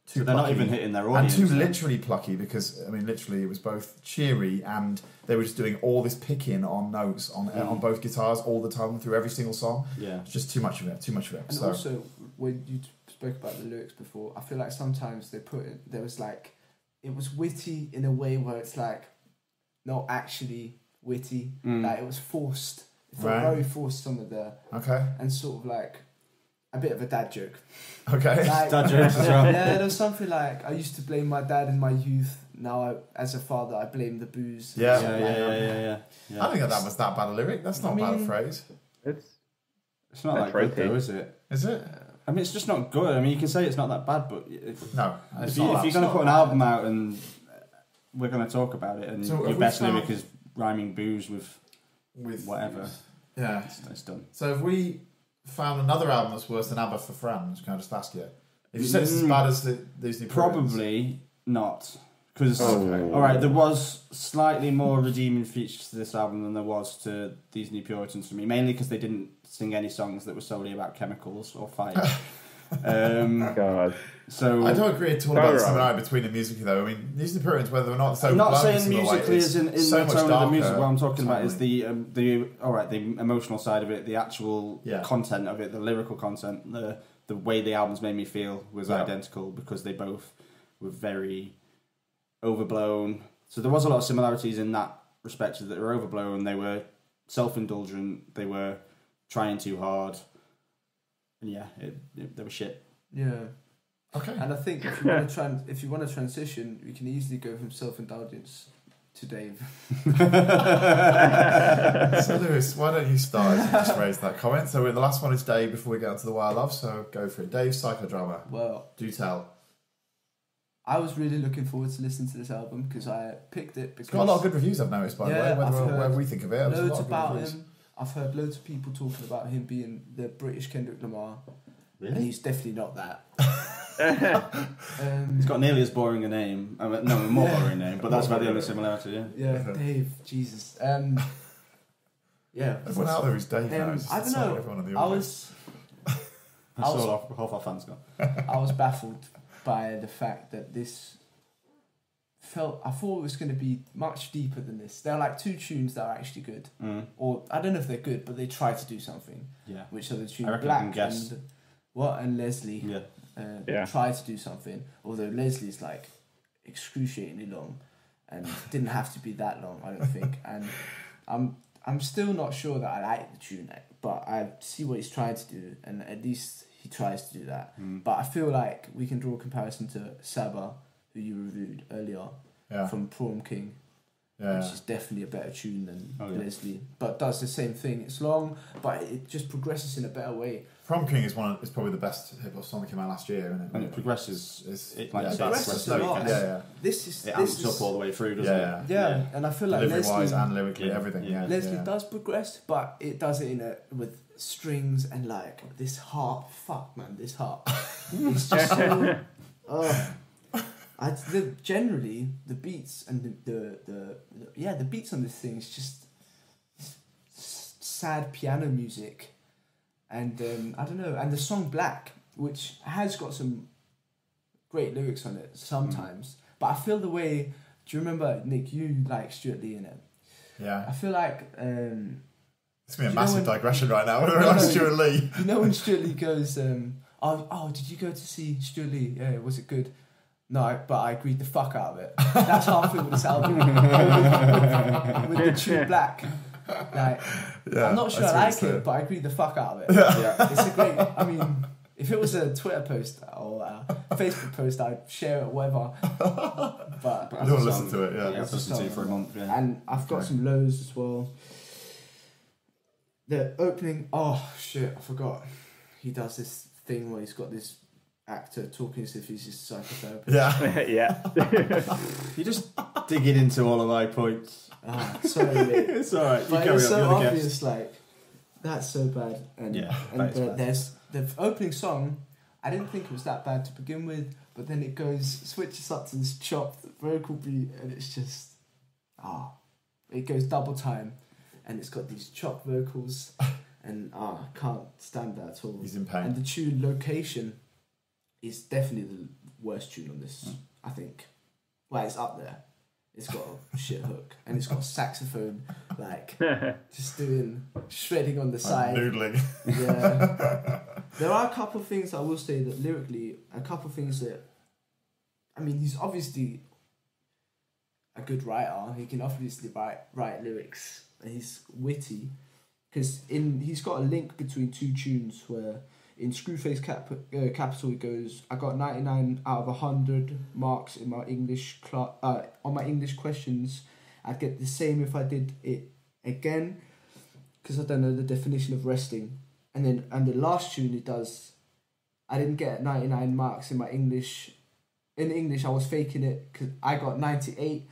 Too So they're not even hitting their audience. and too literally plucky because I mean literally it was both cheery and they were just doing all this picking on notes on Mm. on both guitars all the time through every single song. Yeah. It's just too much of it. Too much of it. And so also, when you spoke about the lyrics before, I feel like sometimes they put it, there was like, it was witty in a way where it's like, not actually witty. Mm. Like it was forced. It felt Right. very forced, some of the, okay, and sort of like a bit of a dad joke. okay. Like, Dad jokes as well. yeah, there was something like, I used to blame my dad in my youth. Now, I, as a father, I blame the booze. Yeah. Yeah, yeah, yeah, yeah, yeah. yeah. I don't think that, that was that bad a lyric. That's not I a bad a mean- phrase, It's It's not that good though, is it? is it? I mean, it's just not good. I mean, you can say it's not that bad, but if, No. if, you, if you're going to put an not album out and we're going to talk about it, and So your best lyric is rhyming booze with with whatever, Yeah. it's, it's done. So if we found another album that's worse than ABBA for Friends, can I just ask you? If you said it's as Mm. bad as the, these new Puritans- Probably not, Because Oh. all right, there was slightly more redeeming features to this album than there was to these New Puritans for me. Mainly because they didn't sing any songs that were solely about chemicals or fire. um, God. so I don't agree at all about the right. similarity between the musically though. I mean, these are the Puritans, whether or not so. I'm not blunt saying in musically it's as in, in so the much tone of the music. What I'm talking about is the um, the all right, the emotional side of it, the actual Yeah. content of it, the lyrical content, the the way the albums made me feel was Yeah. identical because they both were very overblown. So there was a lot of similarities in that respect that they were overblown. They were self indulgent. They were trying too hard. And yeah, it, it, they were shit. Yeah. Okay. And I think if you want to tran- if you want to transition, we can easily go from self indulgence to Dave. so Lewis, why don't you start? You just raised that comment. So the last one is Dave before we get on to the Wild Love. So go for it. Dave, psychodrama. Well, Do tell. I was really looking forward to listening to this album because I picked it because It's got a lot of good reviews. I've noticed, by Yeah, the way. Whether, whether we think of it, there's a lot loads of about reviews. him. I've heard loads of people talking about him being the British Kendrick Lamar, and he's definitely not that. um, He's got nearly as boring a name. I mean, no, a more Yeah. boring name, but that's about the only similarity. Yeah. yeah, Dave, Jesus. Um, yeah, Everyone out there is Dave. Um, It's just I don't know. Everyone in the I audience. was That's I was- all half our fans got. I was baffled by the fact that this felt. I thought it was going to be much deeper than this. There are like two tunes that are actually good, Mm. or I don't know if they're good, but they try to do something. Yeah. Which are the tune I reckon Black guess. and what and Leslie Yeah. uh, Yeah. try to do something. Although Leslie's like excruciatingly long, and didn't have to be that long, I don't think. and I'm I'm still not sure that I like the tune, but I see what he's trying to do, and at least he tries to do that. Mm. But I feel like we can draw a comparison to Saba, who you reviewed earlier yeah, from Prom King, yeah. which is definitely a better tune than Oh, yeah. Leslie, but does the same thing. It's long, but it just progresses in a better way. Prom King is one. Of, is probably the best hip hop song that came out last year, isn't it? And it progresses. It's, It, yeah, like it you progresses progresses a lot. Yeah, yeah. This is It this amps is, up all the way through, doesn't Yeah, it? yeah, and I feel like Delivery Leslie, wise and lyrically, Yeah, everything. yeah. Yeah, Leslie yeah. does progress, but it does it in a with strings and like this harp. Fuck man, this harp. it's just so. Oh, I the, generally the beats and the, the the the yeah the beats on this thing is just sad piano music, and um, I don't know, and the song Black, which has got some great lyrics on it sometimes, but I feel the way. Do you remember Nick? You like Stewart Lee in it. yeah. I feel like um, It's gonna be a Do you know massive when- digression right now. We're No, on no, Stewart Lee. you know when Stewart Lee goes, um, oh, oh, did you go to see Stewart Lee? Yeah, was it good? No, but I agreed the fuck out of it. That's how I feel with this album. with, with the true Black. Like, Yeah, I'm not sure I like it's, it, but I agreed the fuck out of it. Yeah. It's a great, I mean, if it was a Twitter post or a Facebook post, I'd share it or whatever. But, I don't want to listen to it. Yeah. Yeah, I've listened to it for a month. Yeah. and I've got Okay. some lows as well. The opening, oh shit, I forgot. He does this thing where he's got this actor talking as if he's his psychotherapist. Yeah. yeah. You're just digging into all of my points. Ah, sorry, mate. It's alright. You But carry it's on. so You're the obvious, guest. like that's so bad. And, Yeah, and the, bad. there's the opening song. I didn't think it was that bad to begin with, but then it goes switches up to this chopped vocal beat, and it's just ah, it goes double time, and it's got these chopped vocals, and ah, I can't stand that at all. He's in pain. And the tune location is definitely the worst tune on this. Hmm. I think. Well, it's up there. It's got a shit hook, and it's got saxophone, like just doing shredding on the side. noodling. Yeah. there are a couple of things I will say that lyrically, a couple of things that, I mean, he's obviously a good writer. He can obviously write write lyrics, and he's witty. Because in he's got a link between two tunes where in Screwface Cap, uh, Capital it goes, I got ninety nine out of hundred marks in my English cla- uh, on my English questions. I'd get the same if I did it again, because I don't know the definition of resting. And then and the last tune it does, I didn't get ninety nine marks in my English. In English, I was faking it because I got ninety eight.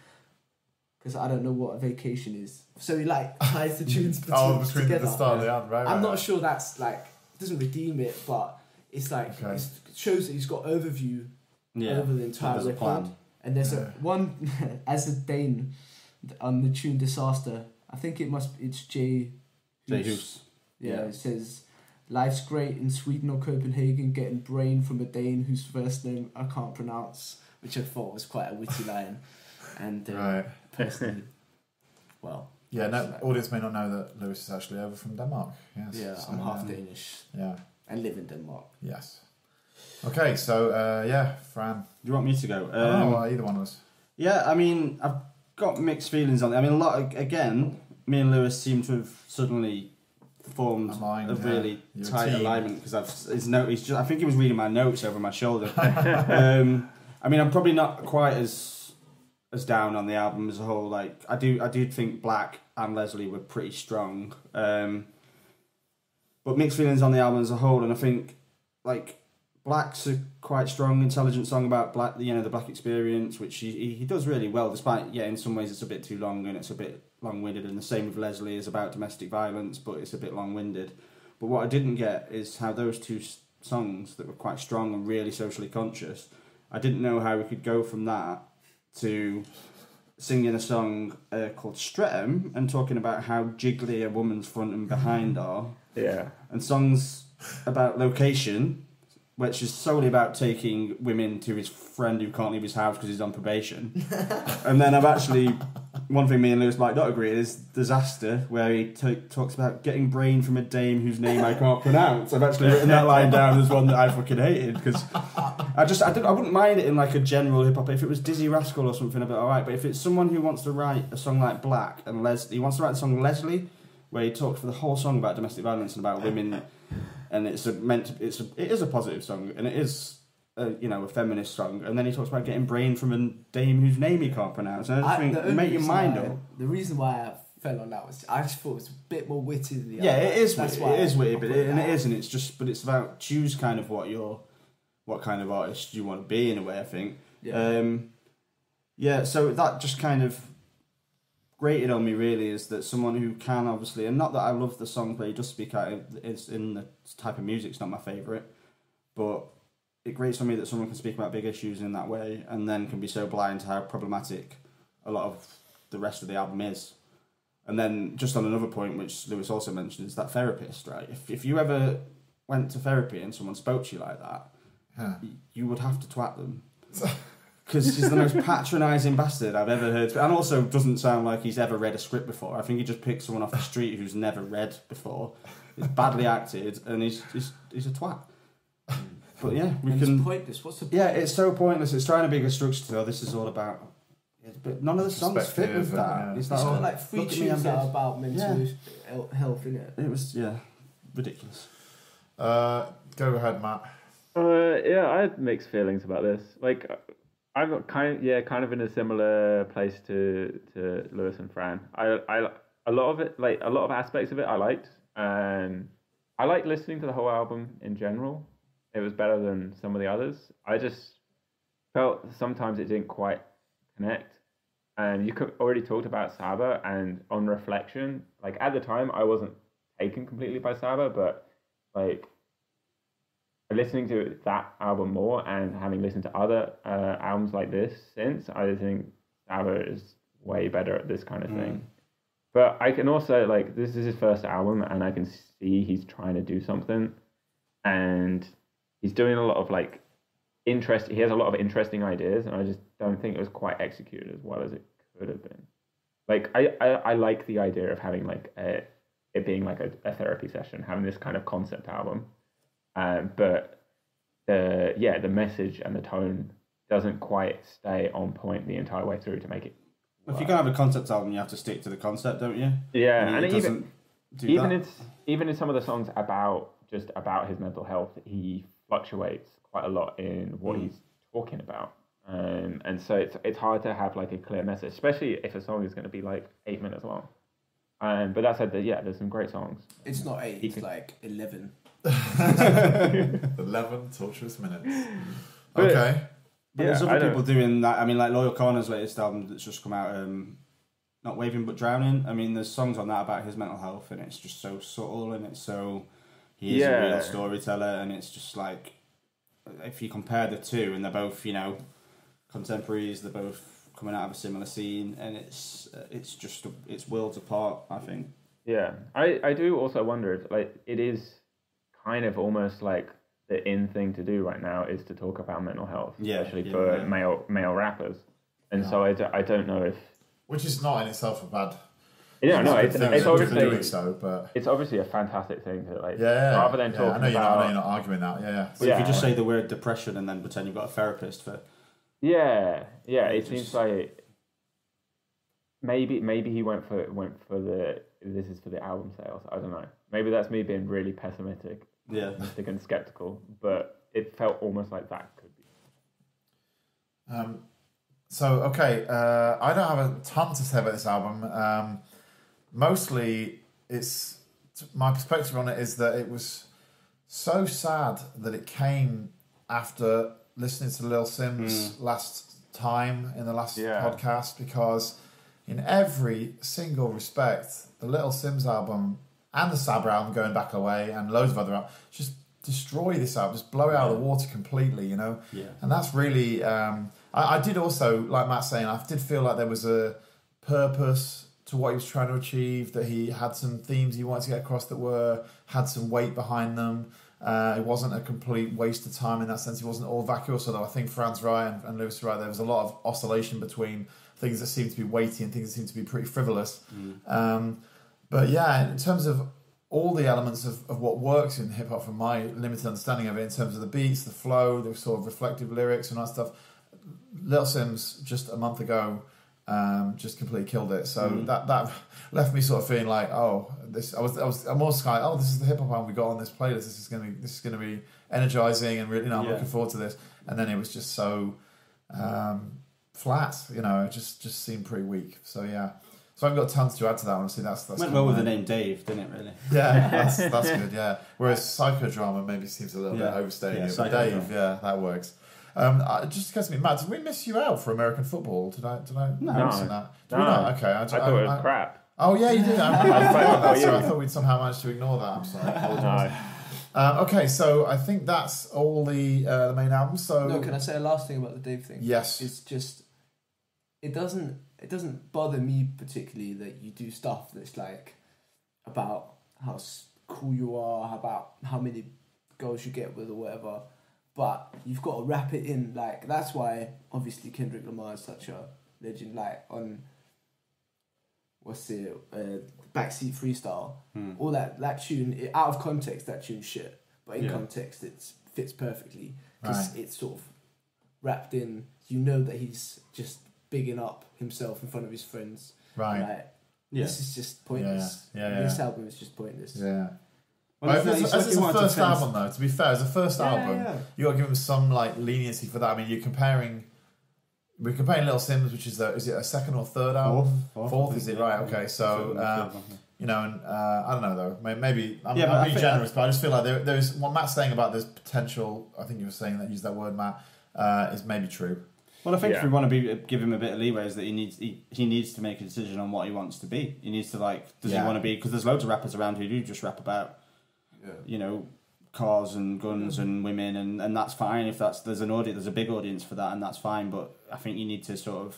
Because I don't know what a vacation is, so he like ties the tunes between, Oh, between together. the start and the end, right? I'm right, not sure that's like doesn't redeem it, but it's like Okay. it's, it shows that he's got overview Yeah. over the entire there's a record, plan. And there's Yeah. a one as a Dane on the tune Disaster. I think it must it's Jay. J Hus. Hus. Yeah, Yeah. it says life's great in Sweden or Copenhagen, getting brain from a Dane whose first name I can't pronounce, which I thought was quite a witty line. And uh, Right. personally, well, Yeah, no, audience may not know that Lewis is actually over from Denmark. Yes. yeah, so, I'm half um, Danish Yeah. and live in Denmark. Yes. Okay, so uh, yeah, Fran. Do you want me to go? I don't know Um, either one of us. Yeah, I mean, I've got mixed feelings on it. I mean, a lot of, again, me and Lewis seem to have suddenly formed Aligned, a really You're tight team. alignment because I've his note. He's just, I think he was reading my notes over my shoulder. um, I mean, I'm probably not quite as as down on the album as a whole. Like, I do, I do think Black and Leslie were pretty strong. Um, but mixed feelings on the album as a whole, and I think like Black's a quite strong, intelligent song about black, the you know, the black experience, which he, he, does really well. Despite, yeah, in some ways it's a bit too long and it's a bit long-winded. And the same with Leslie is about domestic violence, but it's a bit long-winded. But what I didn't get is how those two songs that were quite strong and really socially conscious. I didn't know how we could go from that to singing a song uh, called Streatham and talking about how jiggly a woman's front and behind are Yeah. and songs about location, which is solely about taking women to his friend who can't leave his house because he's on probation. and then I've actually, one thing me and Lewis might not agree is Disaster, where he t- talks about getting brain from a dame whose name I can't pronounce. I've actually written that line down as one that I fucking hated because I just I, I wouldn't mind it in like a general hip hop. If it was Dizzee Rascal or something, I'd be alright. But if it's someone who wants to write a song like Black and Les, he wants to write the song Leslie, where he talks for the whole song about domestic violence and about women, and it's a meant to, it's a, it is a positive song and it is. A, you know, a feminist song, and then he talks about getting brain from a dame whose name he can't pronounce. And I just I- think, make your mind up. The reason why I fell on that was I just thought it was a bit more witty than the Yeah, other. it is. That's witty, it is witty, but it, and it is, and it's just, but it's about choose kind of what you're, what kind of artist you want to be in a way. I think. Yeah. Um, yeah, so that just kind of grated on me really is that someone who can obviously, and not that I love the song, but he does speak out. It's in the type of music. It's not my favorite, but it grates on me that someone can speak about big issues in that way, and then can be so blind to how problematic a lot of the rest of the album is. And then just on another point, which Lewis also mentioned, is that therapist, right? If if you ever went to therapy and someone spoke to you like that, Yeah. y- you would have to twat them. Because he's the most patronising bastard I've ever heard. And also doesn't sound like he's ever read a script before. I think he just picked someone off the street who's never read before. It's badly acted and he's, he's, he's a twat. Hmm. But yeah, we And can. it's pointless. What's the point? Yeah, it's so pointless. It's trying to be a structure to oh, this is all about. But none of the songs fit with that. yeah. It's It's like, got oh, like three look me, tunes that are about mental Yeah. health- health in it. It was yeah, ridiculous. Uh, go ahead, Matt. Uh, yeah, I had mixed feelings about this. Like, I'm not kind of yeah, kind of in a similar place to to Lewis and Fran. I I a lot of it, like a lot of aspects of it, I liked, and I liked listening to the whole album in general. It was better than some of the others. I just felt sometimes it didn't quite connect. And you could already talked about Saba, and on reflection, like at the time, I wasn't taken completely by Saba, but like listening to that album more and having listened to other uh, albums like this since, I think Saba is way better at this kind of thing. But I can also like this is his first album, and I can see he's trying to do something, and he's doing a lot of like interest. He has a lot of interesting ideas, and I just don't think it was quite executed as well as it could have been. Like I, I, I like the idea of having like a it being like a, a therapy session, having this kind of concept album, um, but the yeah the message and the tone doesn't quite stay on point the entire way through to make it. If you're gonna have a concept album, you have to stick to the concept, don't you? Yeah, And and it even doesn't do even that. it's even in some of the songs about just about his mental health, he fluctuates quite a lot in what Mm. he's talking about. Um, and so it's it's hard to have like a clear message, especially if a song is going to be like eight minutes long. Um, but that said, that yeah, there's some great songs. It's not eight. He It's can- like eleven. 11 torturous minutes. But- Okay. But Yeah, there's other people doing that. I mean, like Loyle Carner's latest album that's just come out, um, not waving but drowning. I mean, there's songs on that about his mental health, and it's just so subtle and it's so he is a real storyteller, and it's just like if you compare the two, and they're both you know contemporaries. They're both coming out of a similar scene, and it's uh, it's just it's worlds apart. I think. Yeah, I, I do also wonder if like it is kind of almost like the in thing to do right now is to talk about mental health, Yeah, especially yeah, for yeah. male male rappers, and so I, do, I don't know if Which is not in itself a bad. Yeah no a it's, it's obviously doing so, but it's obviously a fantastic thing to like yeah, yeah, rather than yeah, talking I know you're about not, I know you're not arguing that. Yeah, yeah. But if you just say the word depression and then pretend you've got a therapist for Yeah, yeah. It Just- seems like maybe maybe he went for went for the this is for the album sales. I don't know. Maybe that's me being really pessimistic, yeah. pessimistic and skeptical. But it felt almost like that could be. Um, so okay, uh, I don't have a ton to say about this album. Um, mostly, it's my perspective on it is that it was so sad that it came after listening to Lil Simz last time in the last Yeah. podcast because in every single respect, the Little Simz album and the Saba album going back away and loads of other albums just destroy this album, just blow it out of the water completely, you know. Yeah. And that's really, um, I, I did also, like Matt saying, I did feel like there was a purpose to what he was trying to achieve, that he had some themes he wanted to get across that were, had some weight behind them. Uh, it wasn't a complete waste of time in that sense. It wasn't all vacuous, although I think Fran's right and, and Lewis right, there was a lot of oscillation between things that seemed to be weighty and things that seemed to be pretty frivolous. Um, but yeah, in terms of all the elements of, of what works in hip hop, from my limited understanding of it, in terms of the beats, the flow, the sort of reflective lyrics and all that stuff, Little Simz just a month ago um, just completely killed it. So that that left me sort of feeling like, oh, this. I was I was I'm also of, oh, this is the hip hop album we got on this playlist. This is gonna be this is gonna be energizing and really, you know, I'm Yeah. looking forward to this. And then it was just so um, flat. You know, it just just seemed pretty weak. So yeah. So I've got tons to add to that. Honestly, that's that's Went well with the name Dave, didn't it? Really. yeah, that's, that's good. Yeah. Whereas psychodrama maybe seems a little Yeah. bit overstating Yeah. But. Dave, yeah, that works. Um, uh, just occurs to me, Matt, did we miss you out for American football? Did I? Did I? No. mention that? Did we No. not? Okay. I, I thought it was crap. Oh yeah, you did. I, I, I, I thought, thought sorry, I thought we'd somehow managed to ignore that. I'm sorry. I apologise. No. Um, okay, so I think that's all the uh, the main albums. So No, can I say a last thing about the Dave thing? yes, It's just it doesn't it doesn't bother me particularly that you do stuff that's like about how cool you are, about how many goals you get with or whatever. But you've got to wrap it in like that's why obviously Kendrick Lamar is such a legend. Like on what's it, uh, backseat freestyle, Hmm. all that that tune it, out of context that tune's shit, but in Yeah. context it fits perfectly because Right. it's sort of wrapped in. You know that he's just bigging up himself in front of his friends. right, Like Yeah. this is just pointless. Yeah, yeah, This yeah. album is just pointless. yeah. Well, Well, it's as, like- it's like it's a first fence- album, though, to be fair, as a first Yeah, album, yeah. you got to give him some like leniency for that. I mean, you're comparing. We're comparing Little Simz, which is the, is it a second or third album? Fourth, Fourth, I is think, it yeah. right? Okay, so Third uh, third one, yeah. you know, and uh, I don't know though. May- Maybe I'm, Yeah, I'm being think- generous, but I just feel like there, there's what Matt's saying about this potential. I think you were saying that use that word, Matt, uh, is maybe true. Well, I think Yeah. if we want to be give him a bit of leeway, is that he needs he, he needs to make a decision on what he wants to be. He needs to like, does Yeah. he want to be? Because there's loads of rappers around who do just rap about, Yeah. you know, cars and guns and mm-hmm. women, and, and that's fine if that's there's an audience, there's a big audience for that, and that's fine. But I think you need to sort of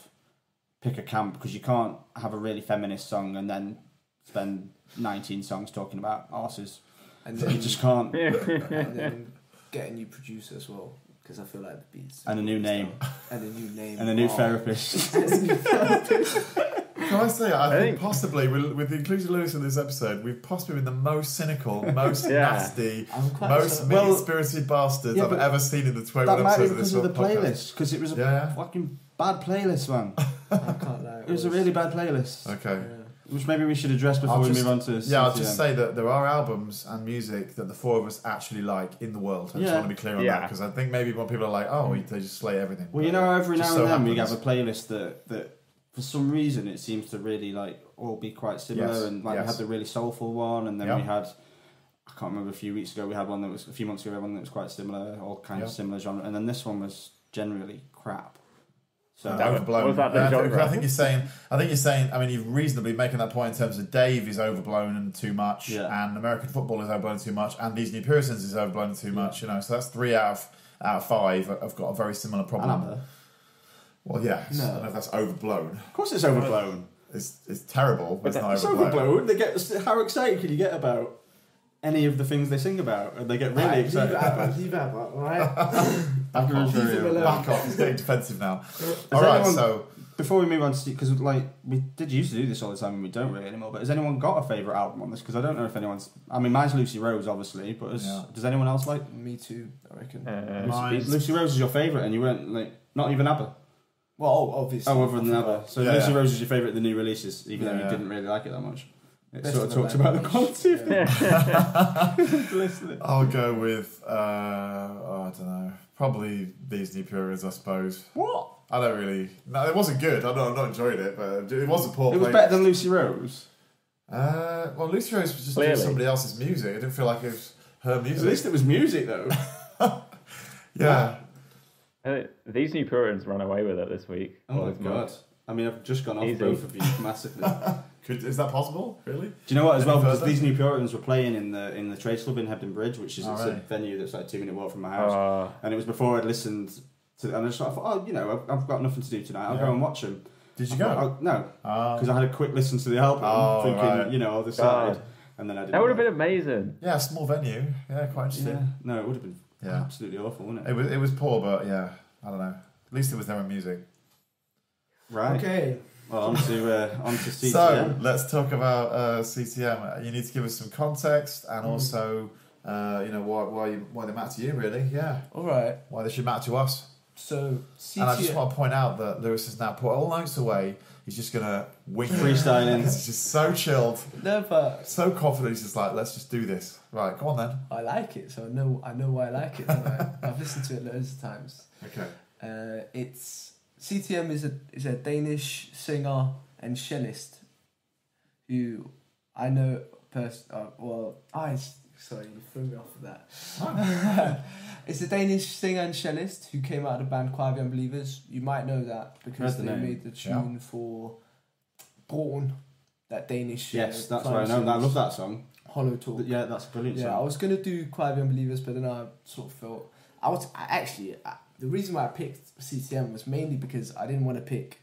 pick a camp because you can't have a really feminist song and then spend 19 songs talking about arses. And You just can't. and then get a new producer as well because I feel like the beats And a new name and a new name and a new Oh. therapist. Can I say, I, I think, think- possibly with, with the inclusion of Lewis in this episode, we've possibly been the most cynical, most Yeah. nasty, most sure- mean-spirited bastards Yeah, I've ever seen in the 21 that might be episodes of this because of the podcast. playlist because it was a Yeah, yeah. fucking bad playlist, man. I can't lie. It was a really bad playlist, Okay. Yeah. which maybe we should address before I'll we just- move on to. Yeah, I'll just say that there are albums and music that the four of us actually like in the world. I just want to be clear on Yeah. that because I think maybe when people are like, oh, they just slay everything. Well, you know, every now and so then we have a playlist that that for some reason it seems to really like all be quite similar, Yes, and like we had the really soulful one, and then Yeah. we had. I can't remember a few weeks ago we had one that was a few months ago we had one that was quite similar, all kind of similar genre, and then this one was generally crap. So That was- overblown. was that the Yeah, I, think, genre? I think you're saying. I think you're saying. I mean, you're reasonably making that point in terms of Dave is overblown and too much, Yeah. and American football is overblown too much, and these new Puritans is overblown too much. You know, so that's three out of out of five have got a very similar and problem. ABBA. Well, yeah. No. I don't know if that's overblown. Of course, it's overblown. It's it's terrible, but it's not It's overblown. overblown. They get how excited can you get about any of the things they sing about? And they get really Right, leave excited. Leave Abba, alright? Back off. Leave him alone. Back off. He's getting defensive now. All right, anyone- so Before we move on to because like we did used to do this all the time and we don't really anymore. But has anyone got a favourite album on this? Because I don't know if anyone's. I mean, mine's Lucy Rose, obviously. But has, Yeah. does anyone else like Me too, I reckon. Uh, Mine's- Lucy Rose is your favourite, and you weren't like not even ABBA. Well, oh, obviously. Oh, other than ABBA. So Yeah, Lucy yeah. Rose is your favourite of the new releases, even though Yeah. you didn't really like it that much. It Best sort of of the talks band about the quality of Yeah. the. I'll go with uh, oh, I don't know. Probably these new periods, I suppose. What? I don't really. No, it wasn't good. I don't. I'm not enjoying it, but it wasn't poor. It was playlist. better than Lucy Rose. Uh, well, Lucy Rose was just Clearly. doing somebody else's music. I didn't feel like it was her music. At least it was music though. yeah. Uh, these new Puritans ran away with it this week. Oh my Well, it's god. I mean, I've just gone off Easy. both of you massively. Could, is that possible? Really? Do you know what? As Any well, because these new Puritans were playing in the in the Trades Club in Hebden Bridge, which is Oh, it's really? a venue that's like two minute walk from my house. Uh, and it was before I'd listened to, and I just thought, oh, you know, I've, I've got nothing to do tonight. I'll Yeah. go and watch them. Did you go? no, Ah. because I had a quick listen to the album, Oh, thinking, right. you know, I'll decide, God. and then I didn't. that would have been amazing. yeah, small venue. Yeah, quite interesting. Yeah. No, it would have been Yeah. absolutely awful, wouldn't it? It was it was poor, but yeah, I don't know. At least it was their own music. Right. Okay. Well, on to uh, on to CTM. So let's talk about uh, CTM. You need to give us some context and Mm. also, uh, you know, why why you, why they matter to you, really. Yeah, Alright. why they should matter to us. So, And I just want to point out that Lewis has now put all notes away. He's just gonna wing. Freestyling. He's just so chilled, No, but so confident. He's just like, let's just do this. Right, go on then. I like it, so I know I know why I like it. don't I? I've listened to it loads of times. Okay. Uh, it's CTM is a is a Danish singer and cellist who I know pers- uh, well I sorry you threw me off of that. it's a Danish singer and cellist who came out of the band Choir of Young Believers. You might know that because Heard they name. made the tune for Born, that Danish. Yes, uh, that's right. I know. crime I love that song. Hollow Talk. Yeah, that's a brilliant Yeah, I was gonna do Choir of Young Believers, but then I sort of felt I was I actually I, the reason why I picked CTM was mainly because I didn't want to pick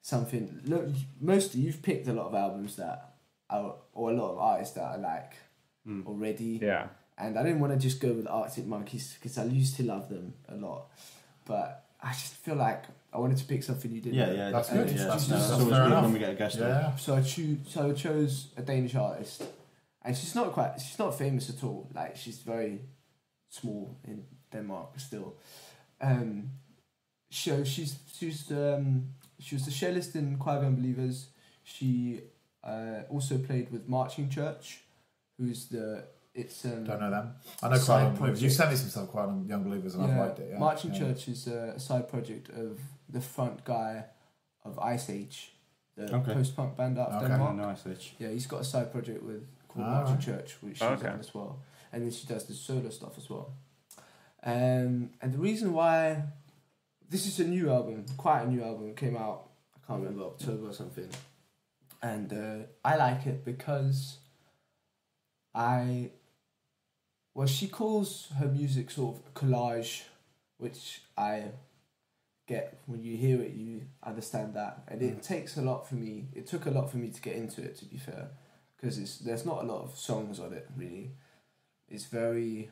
something. Look, mostly you've picked a lot of albums that are, or a lot of artists that I like Mm. already, Yeah. And I didn't want to just go with Arctic Monkeys because I used to love them a lot, but I just feel like I wanted to pick something you didn't. Yeah, know. yeah, That's good. Yeah, That's- that's that's always fair good enough. when we get a guest on. Yeah. So I choose. So I chose a Danish artist, and she's not quite. She's not famous at all. Like she's very small in Denmark still. Um, so she's she's um she was the cellist in Choir of Young Believers. She uh, also played with Marching Church, who's the it's um Don't know them. I know Side quite. Young Believers. You project. sent me some stuff, quite young believers, and I've liked it. Yeah. Marching yeah. Church is a, a side project of the front guy of Iceage, the Okay. post punk band out of Okay. Denmark. Oh, nice, Rich. Yeah, he's got a side project with called Ah, Marching right. Church, which she's Okay. on as well, and then she does the solo stuff as well. Um, and the reason why this is a new album, quite a new album, came out I can't remember October or something, and uh, I like it because I well she calls her music sort of collage, which I get when you hear it you understand that and it Mm. takes a lot for me it took a lot for me to get into it to be fair because it's there's not a lot of songs on it really it's very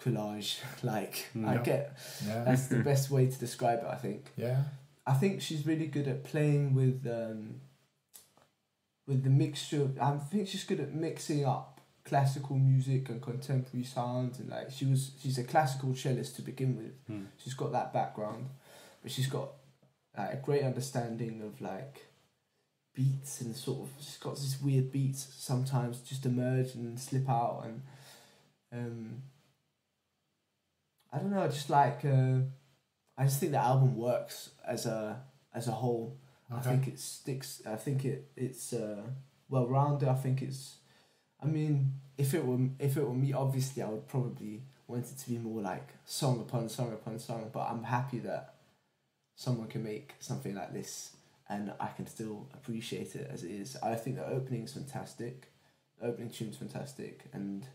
collage like i get Yeah. that's the best way to describe it i think Yeah. i think she's really good at playing with um with the mixture i think she's good at mixing up classical music and contemporary sounds and like she was she's a classical cellist to begin with Hmm. she's got that background, but she's got like, a great understanding of like beats and sort of she's got these weird beats sometimes just emerge and slip out and um I don't know, just like uh, I just think the album works as a as a whole. I think it sticks. I think it it's uh, well rounded. I think it's. I mean, if it were if it were me, obviously I would probably want it to be more like song upon song upon song. But I'm happy that someone can make something like this, and I can still appreciate it as it is. I think the opening's fantastic. The opening tune's fantastic, and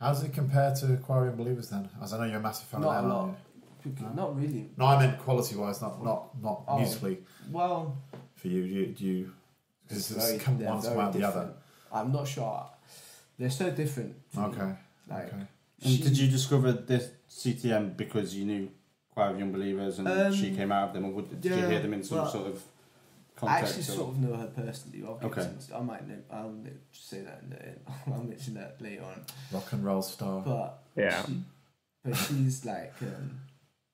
How does it compare to Aquarium Believers then? As I know you're a massive fan Not of a lot. aren't not really. No, I meant quality wise, not not not Oh. musically Well, for you. Do you, because very- it's come they're one very come out the other. Different. I'm not sure. They're so different. to me. Okay. Like, okay. And she- did you discover this CTM because you knew Choir of Young Believers and Um, she came out of them, or would, did you yeah, hear them in some well, sort of I context? actually or- sort of know her personally. I'll get Okay. into- I might know, I'll know- say that in the, I'll mention that later on. Rock and roll star. But Yeah. she, but she's like, um,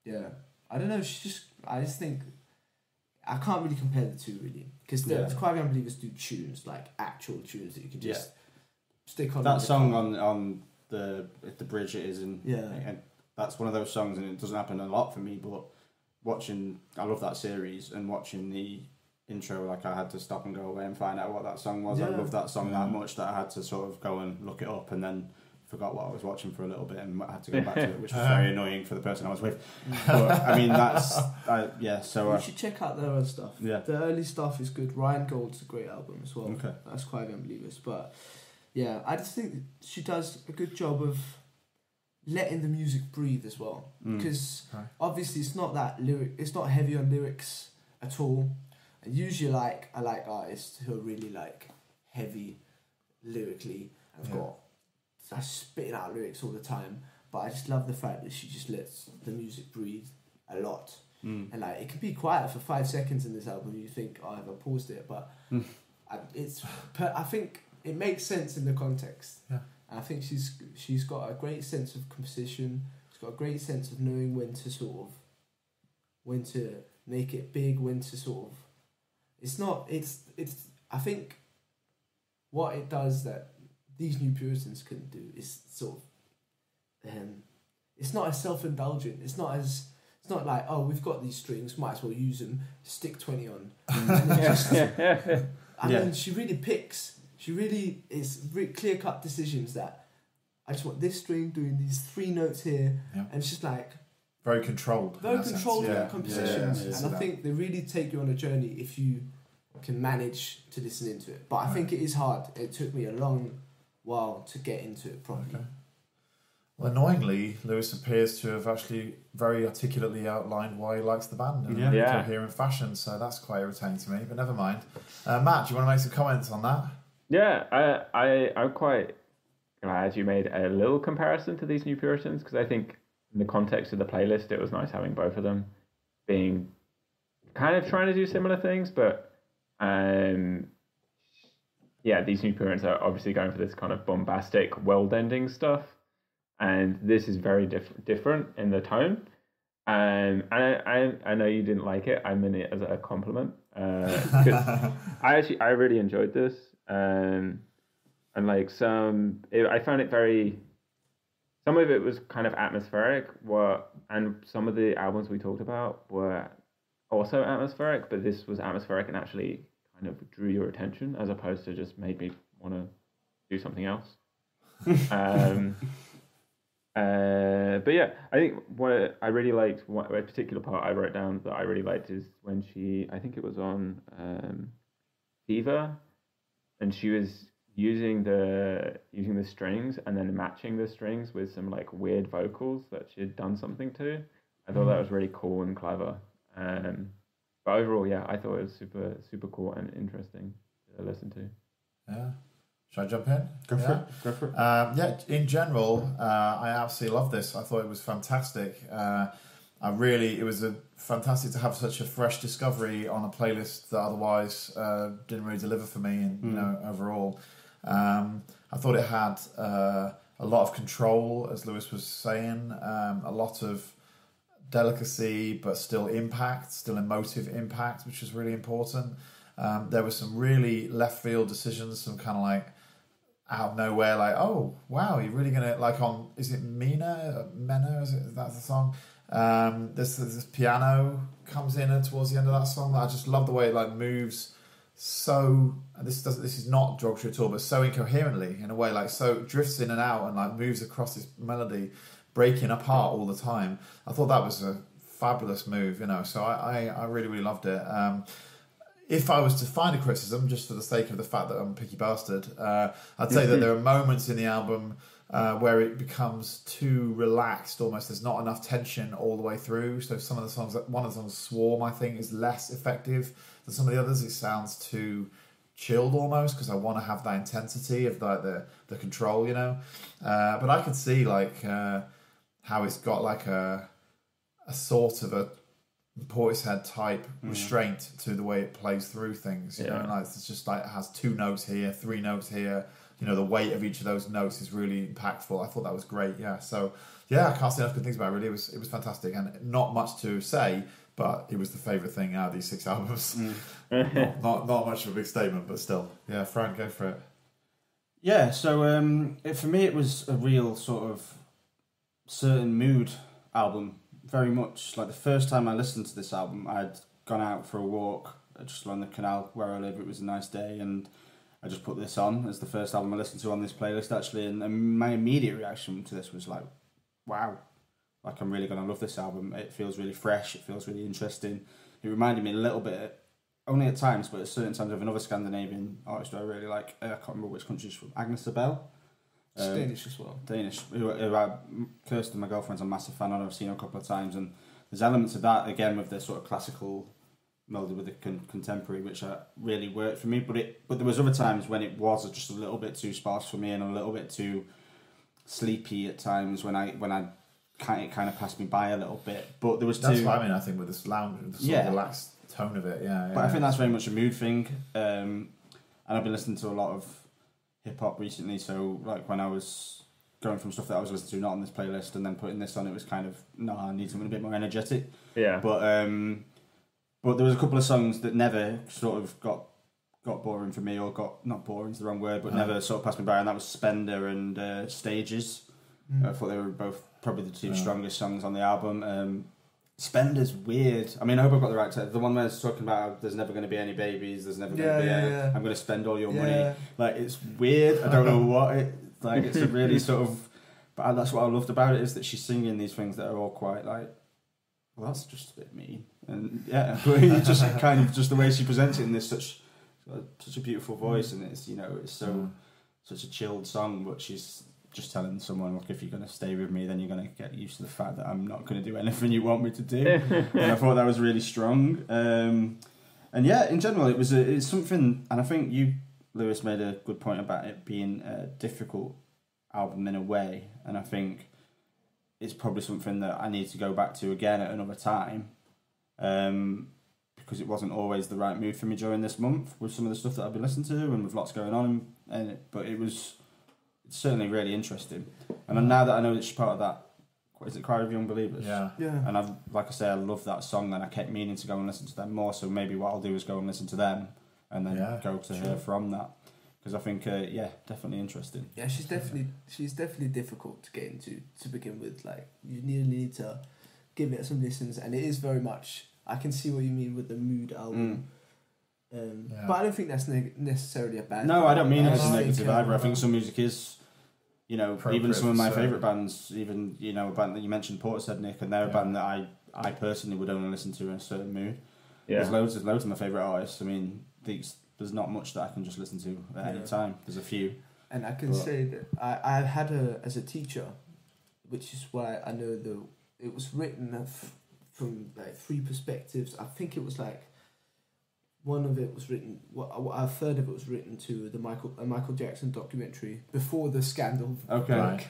yeah, I don't know. She just, I just think, I can't really compare the two really because the Yeah. Choir of Young Believers do tunes like actual tunes that you can just stick on. that song on on the the bridge it is in Yeah. and that's one of those songs and it doesn't happen a lot for me but watching I love that series and watching the intro like I had to stop and go away and find out what that song was I love that song that mm. much that I had to sort of go and look it up and then forgot what I was watching for a little bit and I had to go back to it which was very annoying for the person I was with but I mean that's I, yeah so You uh, should check out their other stuff. yeah The early stuff is good. Rhine Gold's a great album as well. okay That's quite unbelievers. But yeah, I just think she does a good job of letting the music breathe as well. Mm. Because Okay. obviously it's not that lyric. It's not heavy on lyrics at all. And usually, like I like artists who are really like heavy lyrically. I've Yeah. got I spitting out lyrics all the time. But I just love the fact that she just lets the music breathe a lot. Mm. And like it can be quiet for five seconds in this album. You think, oh, have I paused it? But Mm. I, it's. Per, I think it makes sense in the context. Yeah. I think she's she's got a great sense of composition. She's got a great sense of knowing when to sort of, when to make it big, when to sort of. It's not. It's it's. I think. What it does that these new Puritans couldn't do is sort of. Um, it's not as self indulgent. It's not as it's not like, oh, we've got these strings, might as well use them, stick 20 on. And then just, and Yeah. then she really picks, she really is re- clear cut decisions that I just want this string doing these three notes here. Yeah. And it's just like Very controlled. very controlled Yeah. compositions. Yeah, yeah, yeah. and I think they really take you on a journey if you can manage to listen into it. But I think it is hard. It took me a long while to get into it properly. Okay. Well, annoyingly, Lewis appears to have actually very articulately outlined why he likes the band in Yeah. a Yeah. coherent fashion. So that's quite irritating to me. But never mind. Uh, Matt, do you want to make some comments on that? Yeah, I, I, I'm quite glad you made a little comparison to these new Puritans because I think in the context of the playlist, it was nice having both of them being kind of trying to do similar things, but um, yeah, these new Puritans are obviously going for this kind of bombastic, world-ending stuff, and this is very diff- different in the tone. Um, and I, I, I know you didn't like it. I meant it as a compliment. Uh, I actually I really enjoyed this, um, and like some it, I found it very. Some of it was kind of atmospheric, what and some of the albums we talked about were also atmospheric, but this was atmospheric and actually kind of drew your attention as opposed to just made me want to do something else. um, uh, but yeah, I think what I really liked, what, a particular part I wrote down that I really liked is when she, I think it was on um, Diva, and she was using the using the strings and then matching the strings with some like weird vocals that she had done something to. I thought that was really cool and clever. Um, but overall, yeah, I thought it was super super cool and interesting to listen to. Yeah. Should I jump in? go for Yeah. it go for it Um, yeah, in general, uh, I absolutely love this. I thought it was fantastic. Uh, I really, it was a fantastic to have such a fresh discovery on a playlist that otherwise uh, didn't really deliver for me. And you Mm. know, overall, um, I thought it had uh, a lot of control, as Lewis was saying, um, a lot of delicacy, but still impact, still emotive impact, which was really important. Um, there were some really left field decisions, some kind of like out of nowhere, like, oh wow, you're really gonna like on is it Mina Mena? Is it that's the song? Um, this this piano comes in towards the end of that song. I just love the way it like moves so. and This does this is not derogatory at all, but so incoherently in a way, like so drifts in and out and like moves across this melody, breaking apart all the time. I thought that was a fabulous move, you know. So I I, I really really loved it. Um, if I was to find a criticism, just for the sake of the fact that I'm a picky bastard, uh, I'd say that there are moments in the album uh, where it becomes too relaxed almost. There's not enough tension all the way through. So some of the songs, one of the songs, Swarm, I think, is less effective than some of the others. It sounds too chilled almost because I want to have that intensity of like the the control, you know. Uh, but I could see like uh, how it's got like a a sort of a Portishead type restraint to the way it plays through things. You Yeah. know, like it's just like it has two notes here, three notes here. You know, the weight of each of those notes is really impactful. I thought that was great. Yeah, so yeah, I can't say enough good things about it. Really, it was it was fantastic, and not much to say, but it was the favorite thing out of these six albums. not, not not much of a big statement, but still, yeah. Frank, go for it. Yeah, so um, it, for me, it was a real sort of certain mood album. Very much like the first time I listened to this album, I'd gone out for a walk just along the canal where I live. It was a nice day, and I just put this on as the first album I listened to on this playlist. Actually, and, and my immediate reaction to this was like, "Wow, like I'm really gonna love this album. It feels really fresh. It feels really interesting. It reminded me a little bit, only at times, but at certain times of another Scandinavian artist I really like. Uh, I can't remember which country she's from. Agnes Obel. It's Um, Danish as well. Danish, who, who I, Kirsten, my girlfriend's a massive fan of. I've seen her a couple of times, and there's elements of that again with the sort of classical melded with the con- contemporary, which uh, really worked for me. But it, but there was other times when it was just a little bit too sparse for me and a little bit too sleepy at times when I when I kind it kind of passed me by a little bit. But there was That's two. what I mean. I think with this lounge, the sort Yeah. of relaxed tone of it. Yeah, But I think that's very much a mood thing. Um, and I've been listening to a lot of hip hop recently. So like when I was going from stuff that I was listening to not on this playlist and then putting this on, it was kind of no, I need something a bit more energetic. Yeah. But um, but there was a couple of songs that never sort of got got boring for me or got not boring is the wrong word, but No. never sort of passed me by, and that was Spender and uh, Stages. Mm. I thought they were both probably the two Yeah. strongest songs on the album. Um, Spender's weird. I mean, I hope I've got the right title. The one where it's talking about there's never going to be any babies, there's never going to Yeah, be yeah, any, yeah. I'm going to spend all your Yeah. money. Like, it's weird. I don't know what it, like, it's a really sort of, but that's what I loved about it is that she's singing these things that are all quite like, well, that's just a bit mean. And yeah, but it's just kind of just the way she presents it in this such, such a beautiful voice, and it's, you know, it's so, Mm. such a chilled song, but she's just telling someone, look, if you're going to stay with me, then you're going to get used to the fact that I'm not going to do anything you want me to do. and I thought that was really strong. Um, and yeah, in general, it was a, it's something, and I think you, Lewis, made a good point about it being a difficult album in a way, and I think it's probably something that I need to go back to again at another time. Um, because it wasn't always the right mood for me during this month with some of the stuff that I've been listening to and with lots going on, and, but it was it's certainly really interesting. And then now that I know that she's part of that, what is it, Choir of Young Believers? Yeah. Yeah. And I've, like I say, I love that song, and I kept meaning to go and listen to them more. So maybe what I'll do is go and listen to them, and then Yeah, go to her from that, because I think, uh, yeah, definitely interesting. Yeah, she's definitely she's definitely difficult to get into to begin with. Like you need need to give it some listens, and it is very much. I can see what you mean with the mood album. Um, Yeah. But I don't think that's neg- necessarily a bad. No, thing. I don't mean it as a negative either. I think some music is, you know, even some of my certain- favourite bands, even you know, a band that you mentioned, Portishead, Nick, and they're a band that I, I personally would only listen to in a certain mood. Yeah. There's loads, there's loads of my favourite artists. I mean, these, there's not much that I can just listen to at any time. There's a few. And I can But- say that I I had a as a teacher, which is why I know the it was written f- from like three perspectives. I think it was like one of it was written. What a third of it was written to the Michael a Michael Jackson documentary before the scandal. Okay. Right.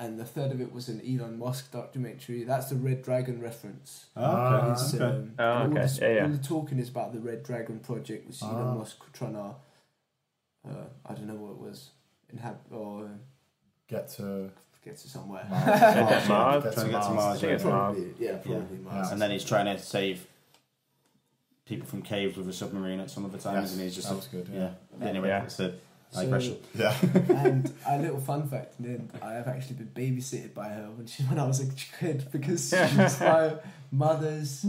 And the third of it was an Elon Musk documentary. That's the Red Dragon reference. Oh, Ah, okay. It's, okay. um, Oh, and all, okay. the, Yeah, yeah. all the talking is about the Red Dragon project, which Ah. Elon Musk trying to, uh, I don't know what it was, inhab or uh, Get to get to somewhere. Mars. Mars. Mars. Get to Mars. I think it's Mars. Probably, yeah, probably Yeah. Mars. and then he's trying to save people from caves with a submarine at some of the times, Yes, and he's just that was good. yeah. Yeah. Anyway, Yeah. it's a So- Yeah. and a little fun fact, then I have actually been babysitted by her when she when I was a kid because she was my mother's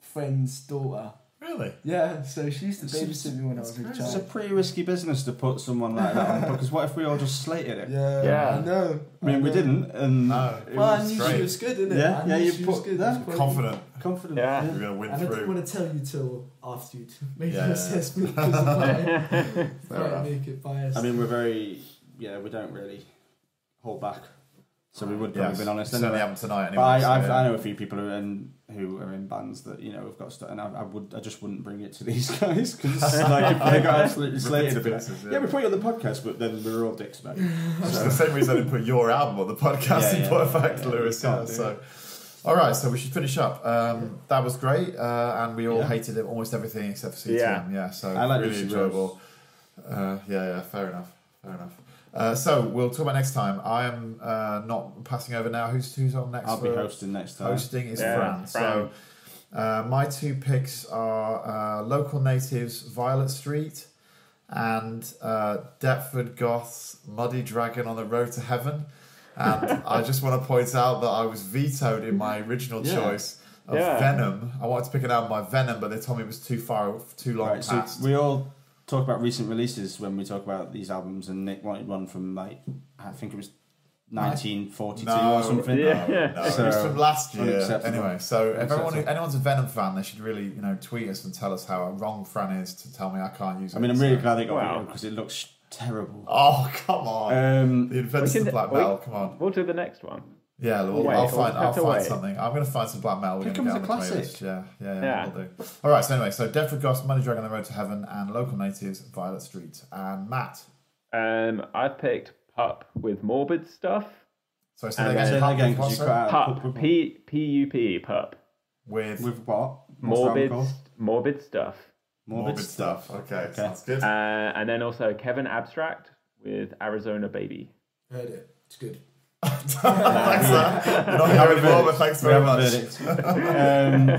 friend's daughter. Really? Yeah, so she used to It's- babysit me when I was a that's It's a pretty risky business to put someone like that on because what if we all just slated it? Yeah, Yeah. I know. I mean, we know. didn't, and No. it Well, I was knew great. she was good, innit? Yeah, I yeah, knew you put good. that That's Confident. confident. Yeah. You're gonna win And I didn't want to tell you till after you'd made Yeah, an assessment because I Fair might enough. make it biased. I mean, we're very yeah. We don't really hold back. So we would probably Yes. been honest. You certainly anyway. haven't tonight. Anyway, But I, so, I've, yeah. I know a few people who are in who are in bands that you know have got stuff, and I, I would I just wouldn't bring it to these guys because like they got absolutely Rip slated to a bit. pieces, Yeah. yeah. we put it on the podcast, but then we were all dicks about it. It's the same reason I didn't put your album on the podcast Yeah, in yeah, point of yeah, fact, yeah, Lewis. Yeah, can't do so. All right, so we should finish up. Um, that was great, uh, and we all Yeah. hated it, almost everything except for CTM. Yeah. Yeah, so I like really Lucy enjoyable. Uh, yeah, yeah, fair enough, fair enough. Uh, so we'll talk about next time. I am uh, not passing over now. Who's who's on next? I'll be hosting next time. Hosting is Yeah, Fran. So uh, my two picks are uh, Local Natives Violet Street and uh, Deptford Goth's Muddy Dragon on the Road to Heaven. And I just want to point out that I was vetoed in my original Yeah. choice of Yeah. Venom. I wanted to pick it out by Venom, but they told me it was too far, too long Right, so past. we all talk about recent releases when we talk about these albums, and Nick wanted one from like I think it was 1942 No, or something. Yeah. No, it So, was from last year. Anyway, so if everyone, anyone's a Venom fan, they should really, you know, tweet us and tell us how wrong Fran is to tell me I can't use it. I mean, I'm really So- glad they got Wow. it because it looks terrible. Oh come on! Um, the Adventures we can- of Black we- Metal. Come on. We'll do the next one. Yeah, we'll, Wait, I'll find. I'll find wait. something. I'm going to find some black metal. We're going to comes get on a the classic. Yeah, yeah, yeah. Yeah. We'll do. All right. So anyway, so Deptford Goth, Muddy Dragon on the Road to Heaven, and Local Natives, Violet Street, and Matt. Um, I've picked Pup with Morbid stuff. So say And that then- say again. that Pup again with because you what, cut. Pup, Pup, pup, P P U P Pup. with With what? What's that Morbid, called? morbid stuff. morbid stuff. Okay, sounds good. Uh, and then also Kevin Abstract with Arizona Baby. Heard it. It's good. Thanks, sir. You're not here anymore, but thanks very much. um,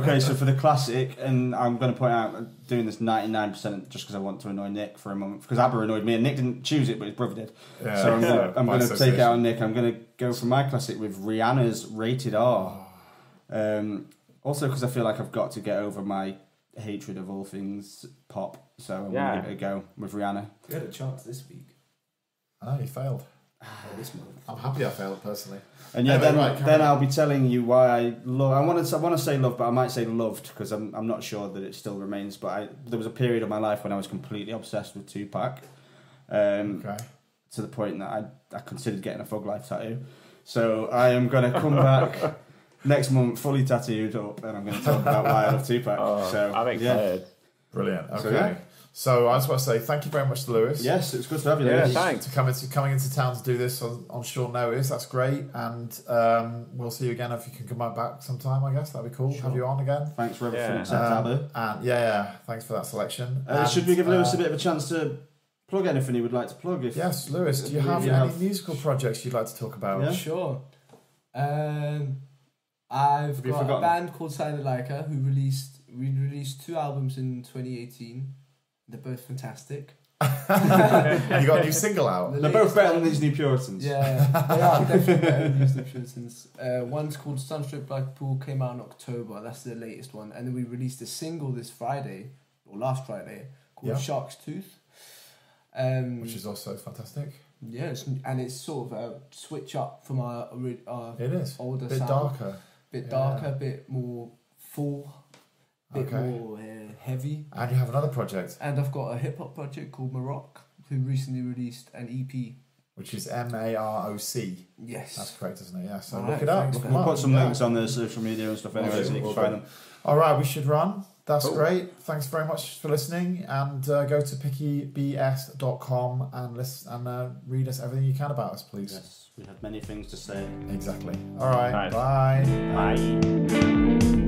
okay, so for the classic, and I'm going to point out, I'm doing this 99% just because I want to annoy Nick for a moment, because ABBA annoyed me, and Nick didn't choose it, but his brother did. Yeah, so I'm yeah, going to I'm by going to take out on Nick. I'm going to go for my classic with Rihanna's Rated R. Um, also, because I feel like I've got to get over my hatred of all things pop, so I'm Yeah. going to give it a go with Rihanna. We had a chance this week. I know you failed. Or this month. I'm happy I failed personally. And yeah, Anyway, then, right, then on. I'll be telling you why I love. I want to I want to say love, but I might say loved because I'm I'm not sure that it still remains. But I, there was a period of my life when I was completely obsessed with Tupac, um, Okay. to the point that I I considered getting a Thug Life tattoo. So I am gonna come back next month fully tattooed up, and I'm gonna talk about why I love Tupac. Oh, so I'm yeah. Brilliant. Okay. So, So. I just want to say thank you very much to Lewis. Yes, it's good to have you. Yeah, thanks. To come into coming into town to do this on, on short notice, that's great, and um, we'll see you again if you can come back sometime. I guess that'd be cool. Have you on again? Thanks for everything Yeah. except Um, and yeah, yeah, thanks for that selection. Uh, And, should we give Lewis uh, a bit of a chance to plug anything he would like to plug? If Yes, Lewis. Do you have you any have- musical projects you'd like to talk about? Yeah. Sure. Um, I've Have got a band called Silent Laika who released we released two albums in 2018. They're both fantastic. and you got a new single out. The They're both latest better one- than these new Puritans. Yeah, they are definitely better than Used Puritans. Uh, one's called Sunstrip Blackpool, came out in October. That's the latest one, and then we released a single this Friday or last Friday called Yeah. Shark's Tooth. Um, Which is also fantastic. yeah, it's, and it's sort of a switch up from our ori- our It is. older A bit sound, darker. bit yeah. darker, bit more full, bit Okay. more uh, heavy. And you have another project, And I've got a hip hop project called Maroc, who recently released an EP. which is M A R O C. Yes. That's correct, isn't it? Yeah. So All look right, it up. thanks, Look man. We'll up. put some Yeah. links on the social media and stuff anyway, Okay, so you can find them. All right, we should run. That's Cool. great. Thanks very much for listening. And uh, go to pickybs.com and listen and uh, read us everything you can about us, please. Yes, we have many things to say. Exactly. All right. Nice. Bye. Bye.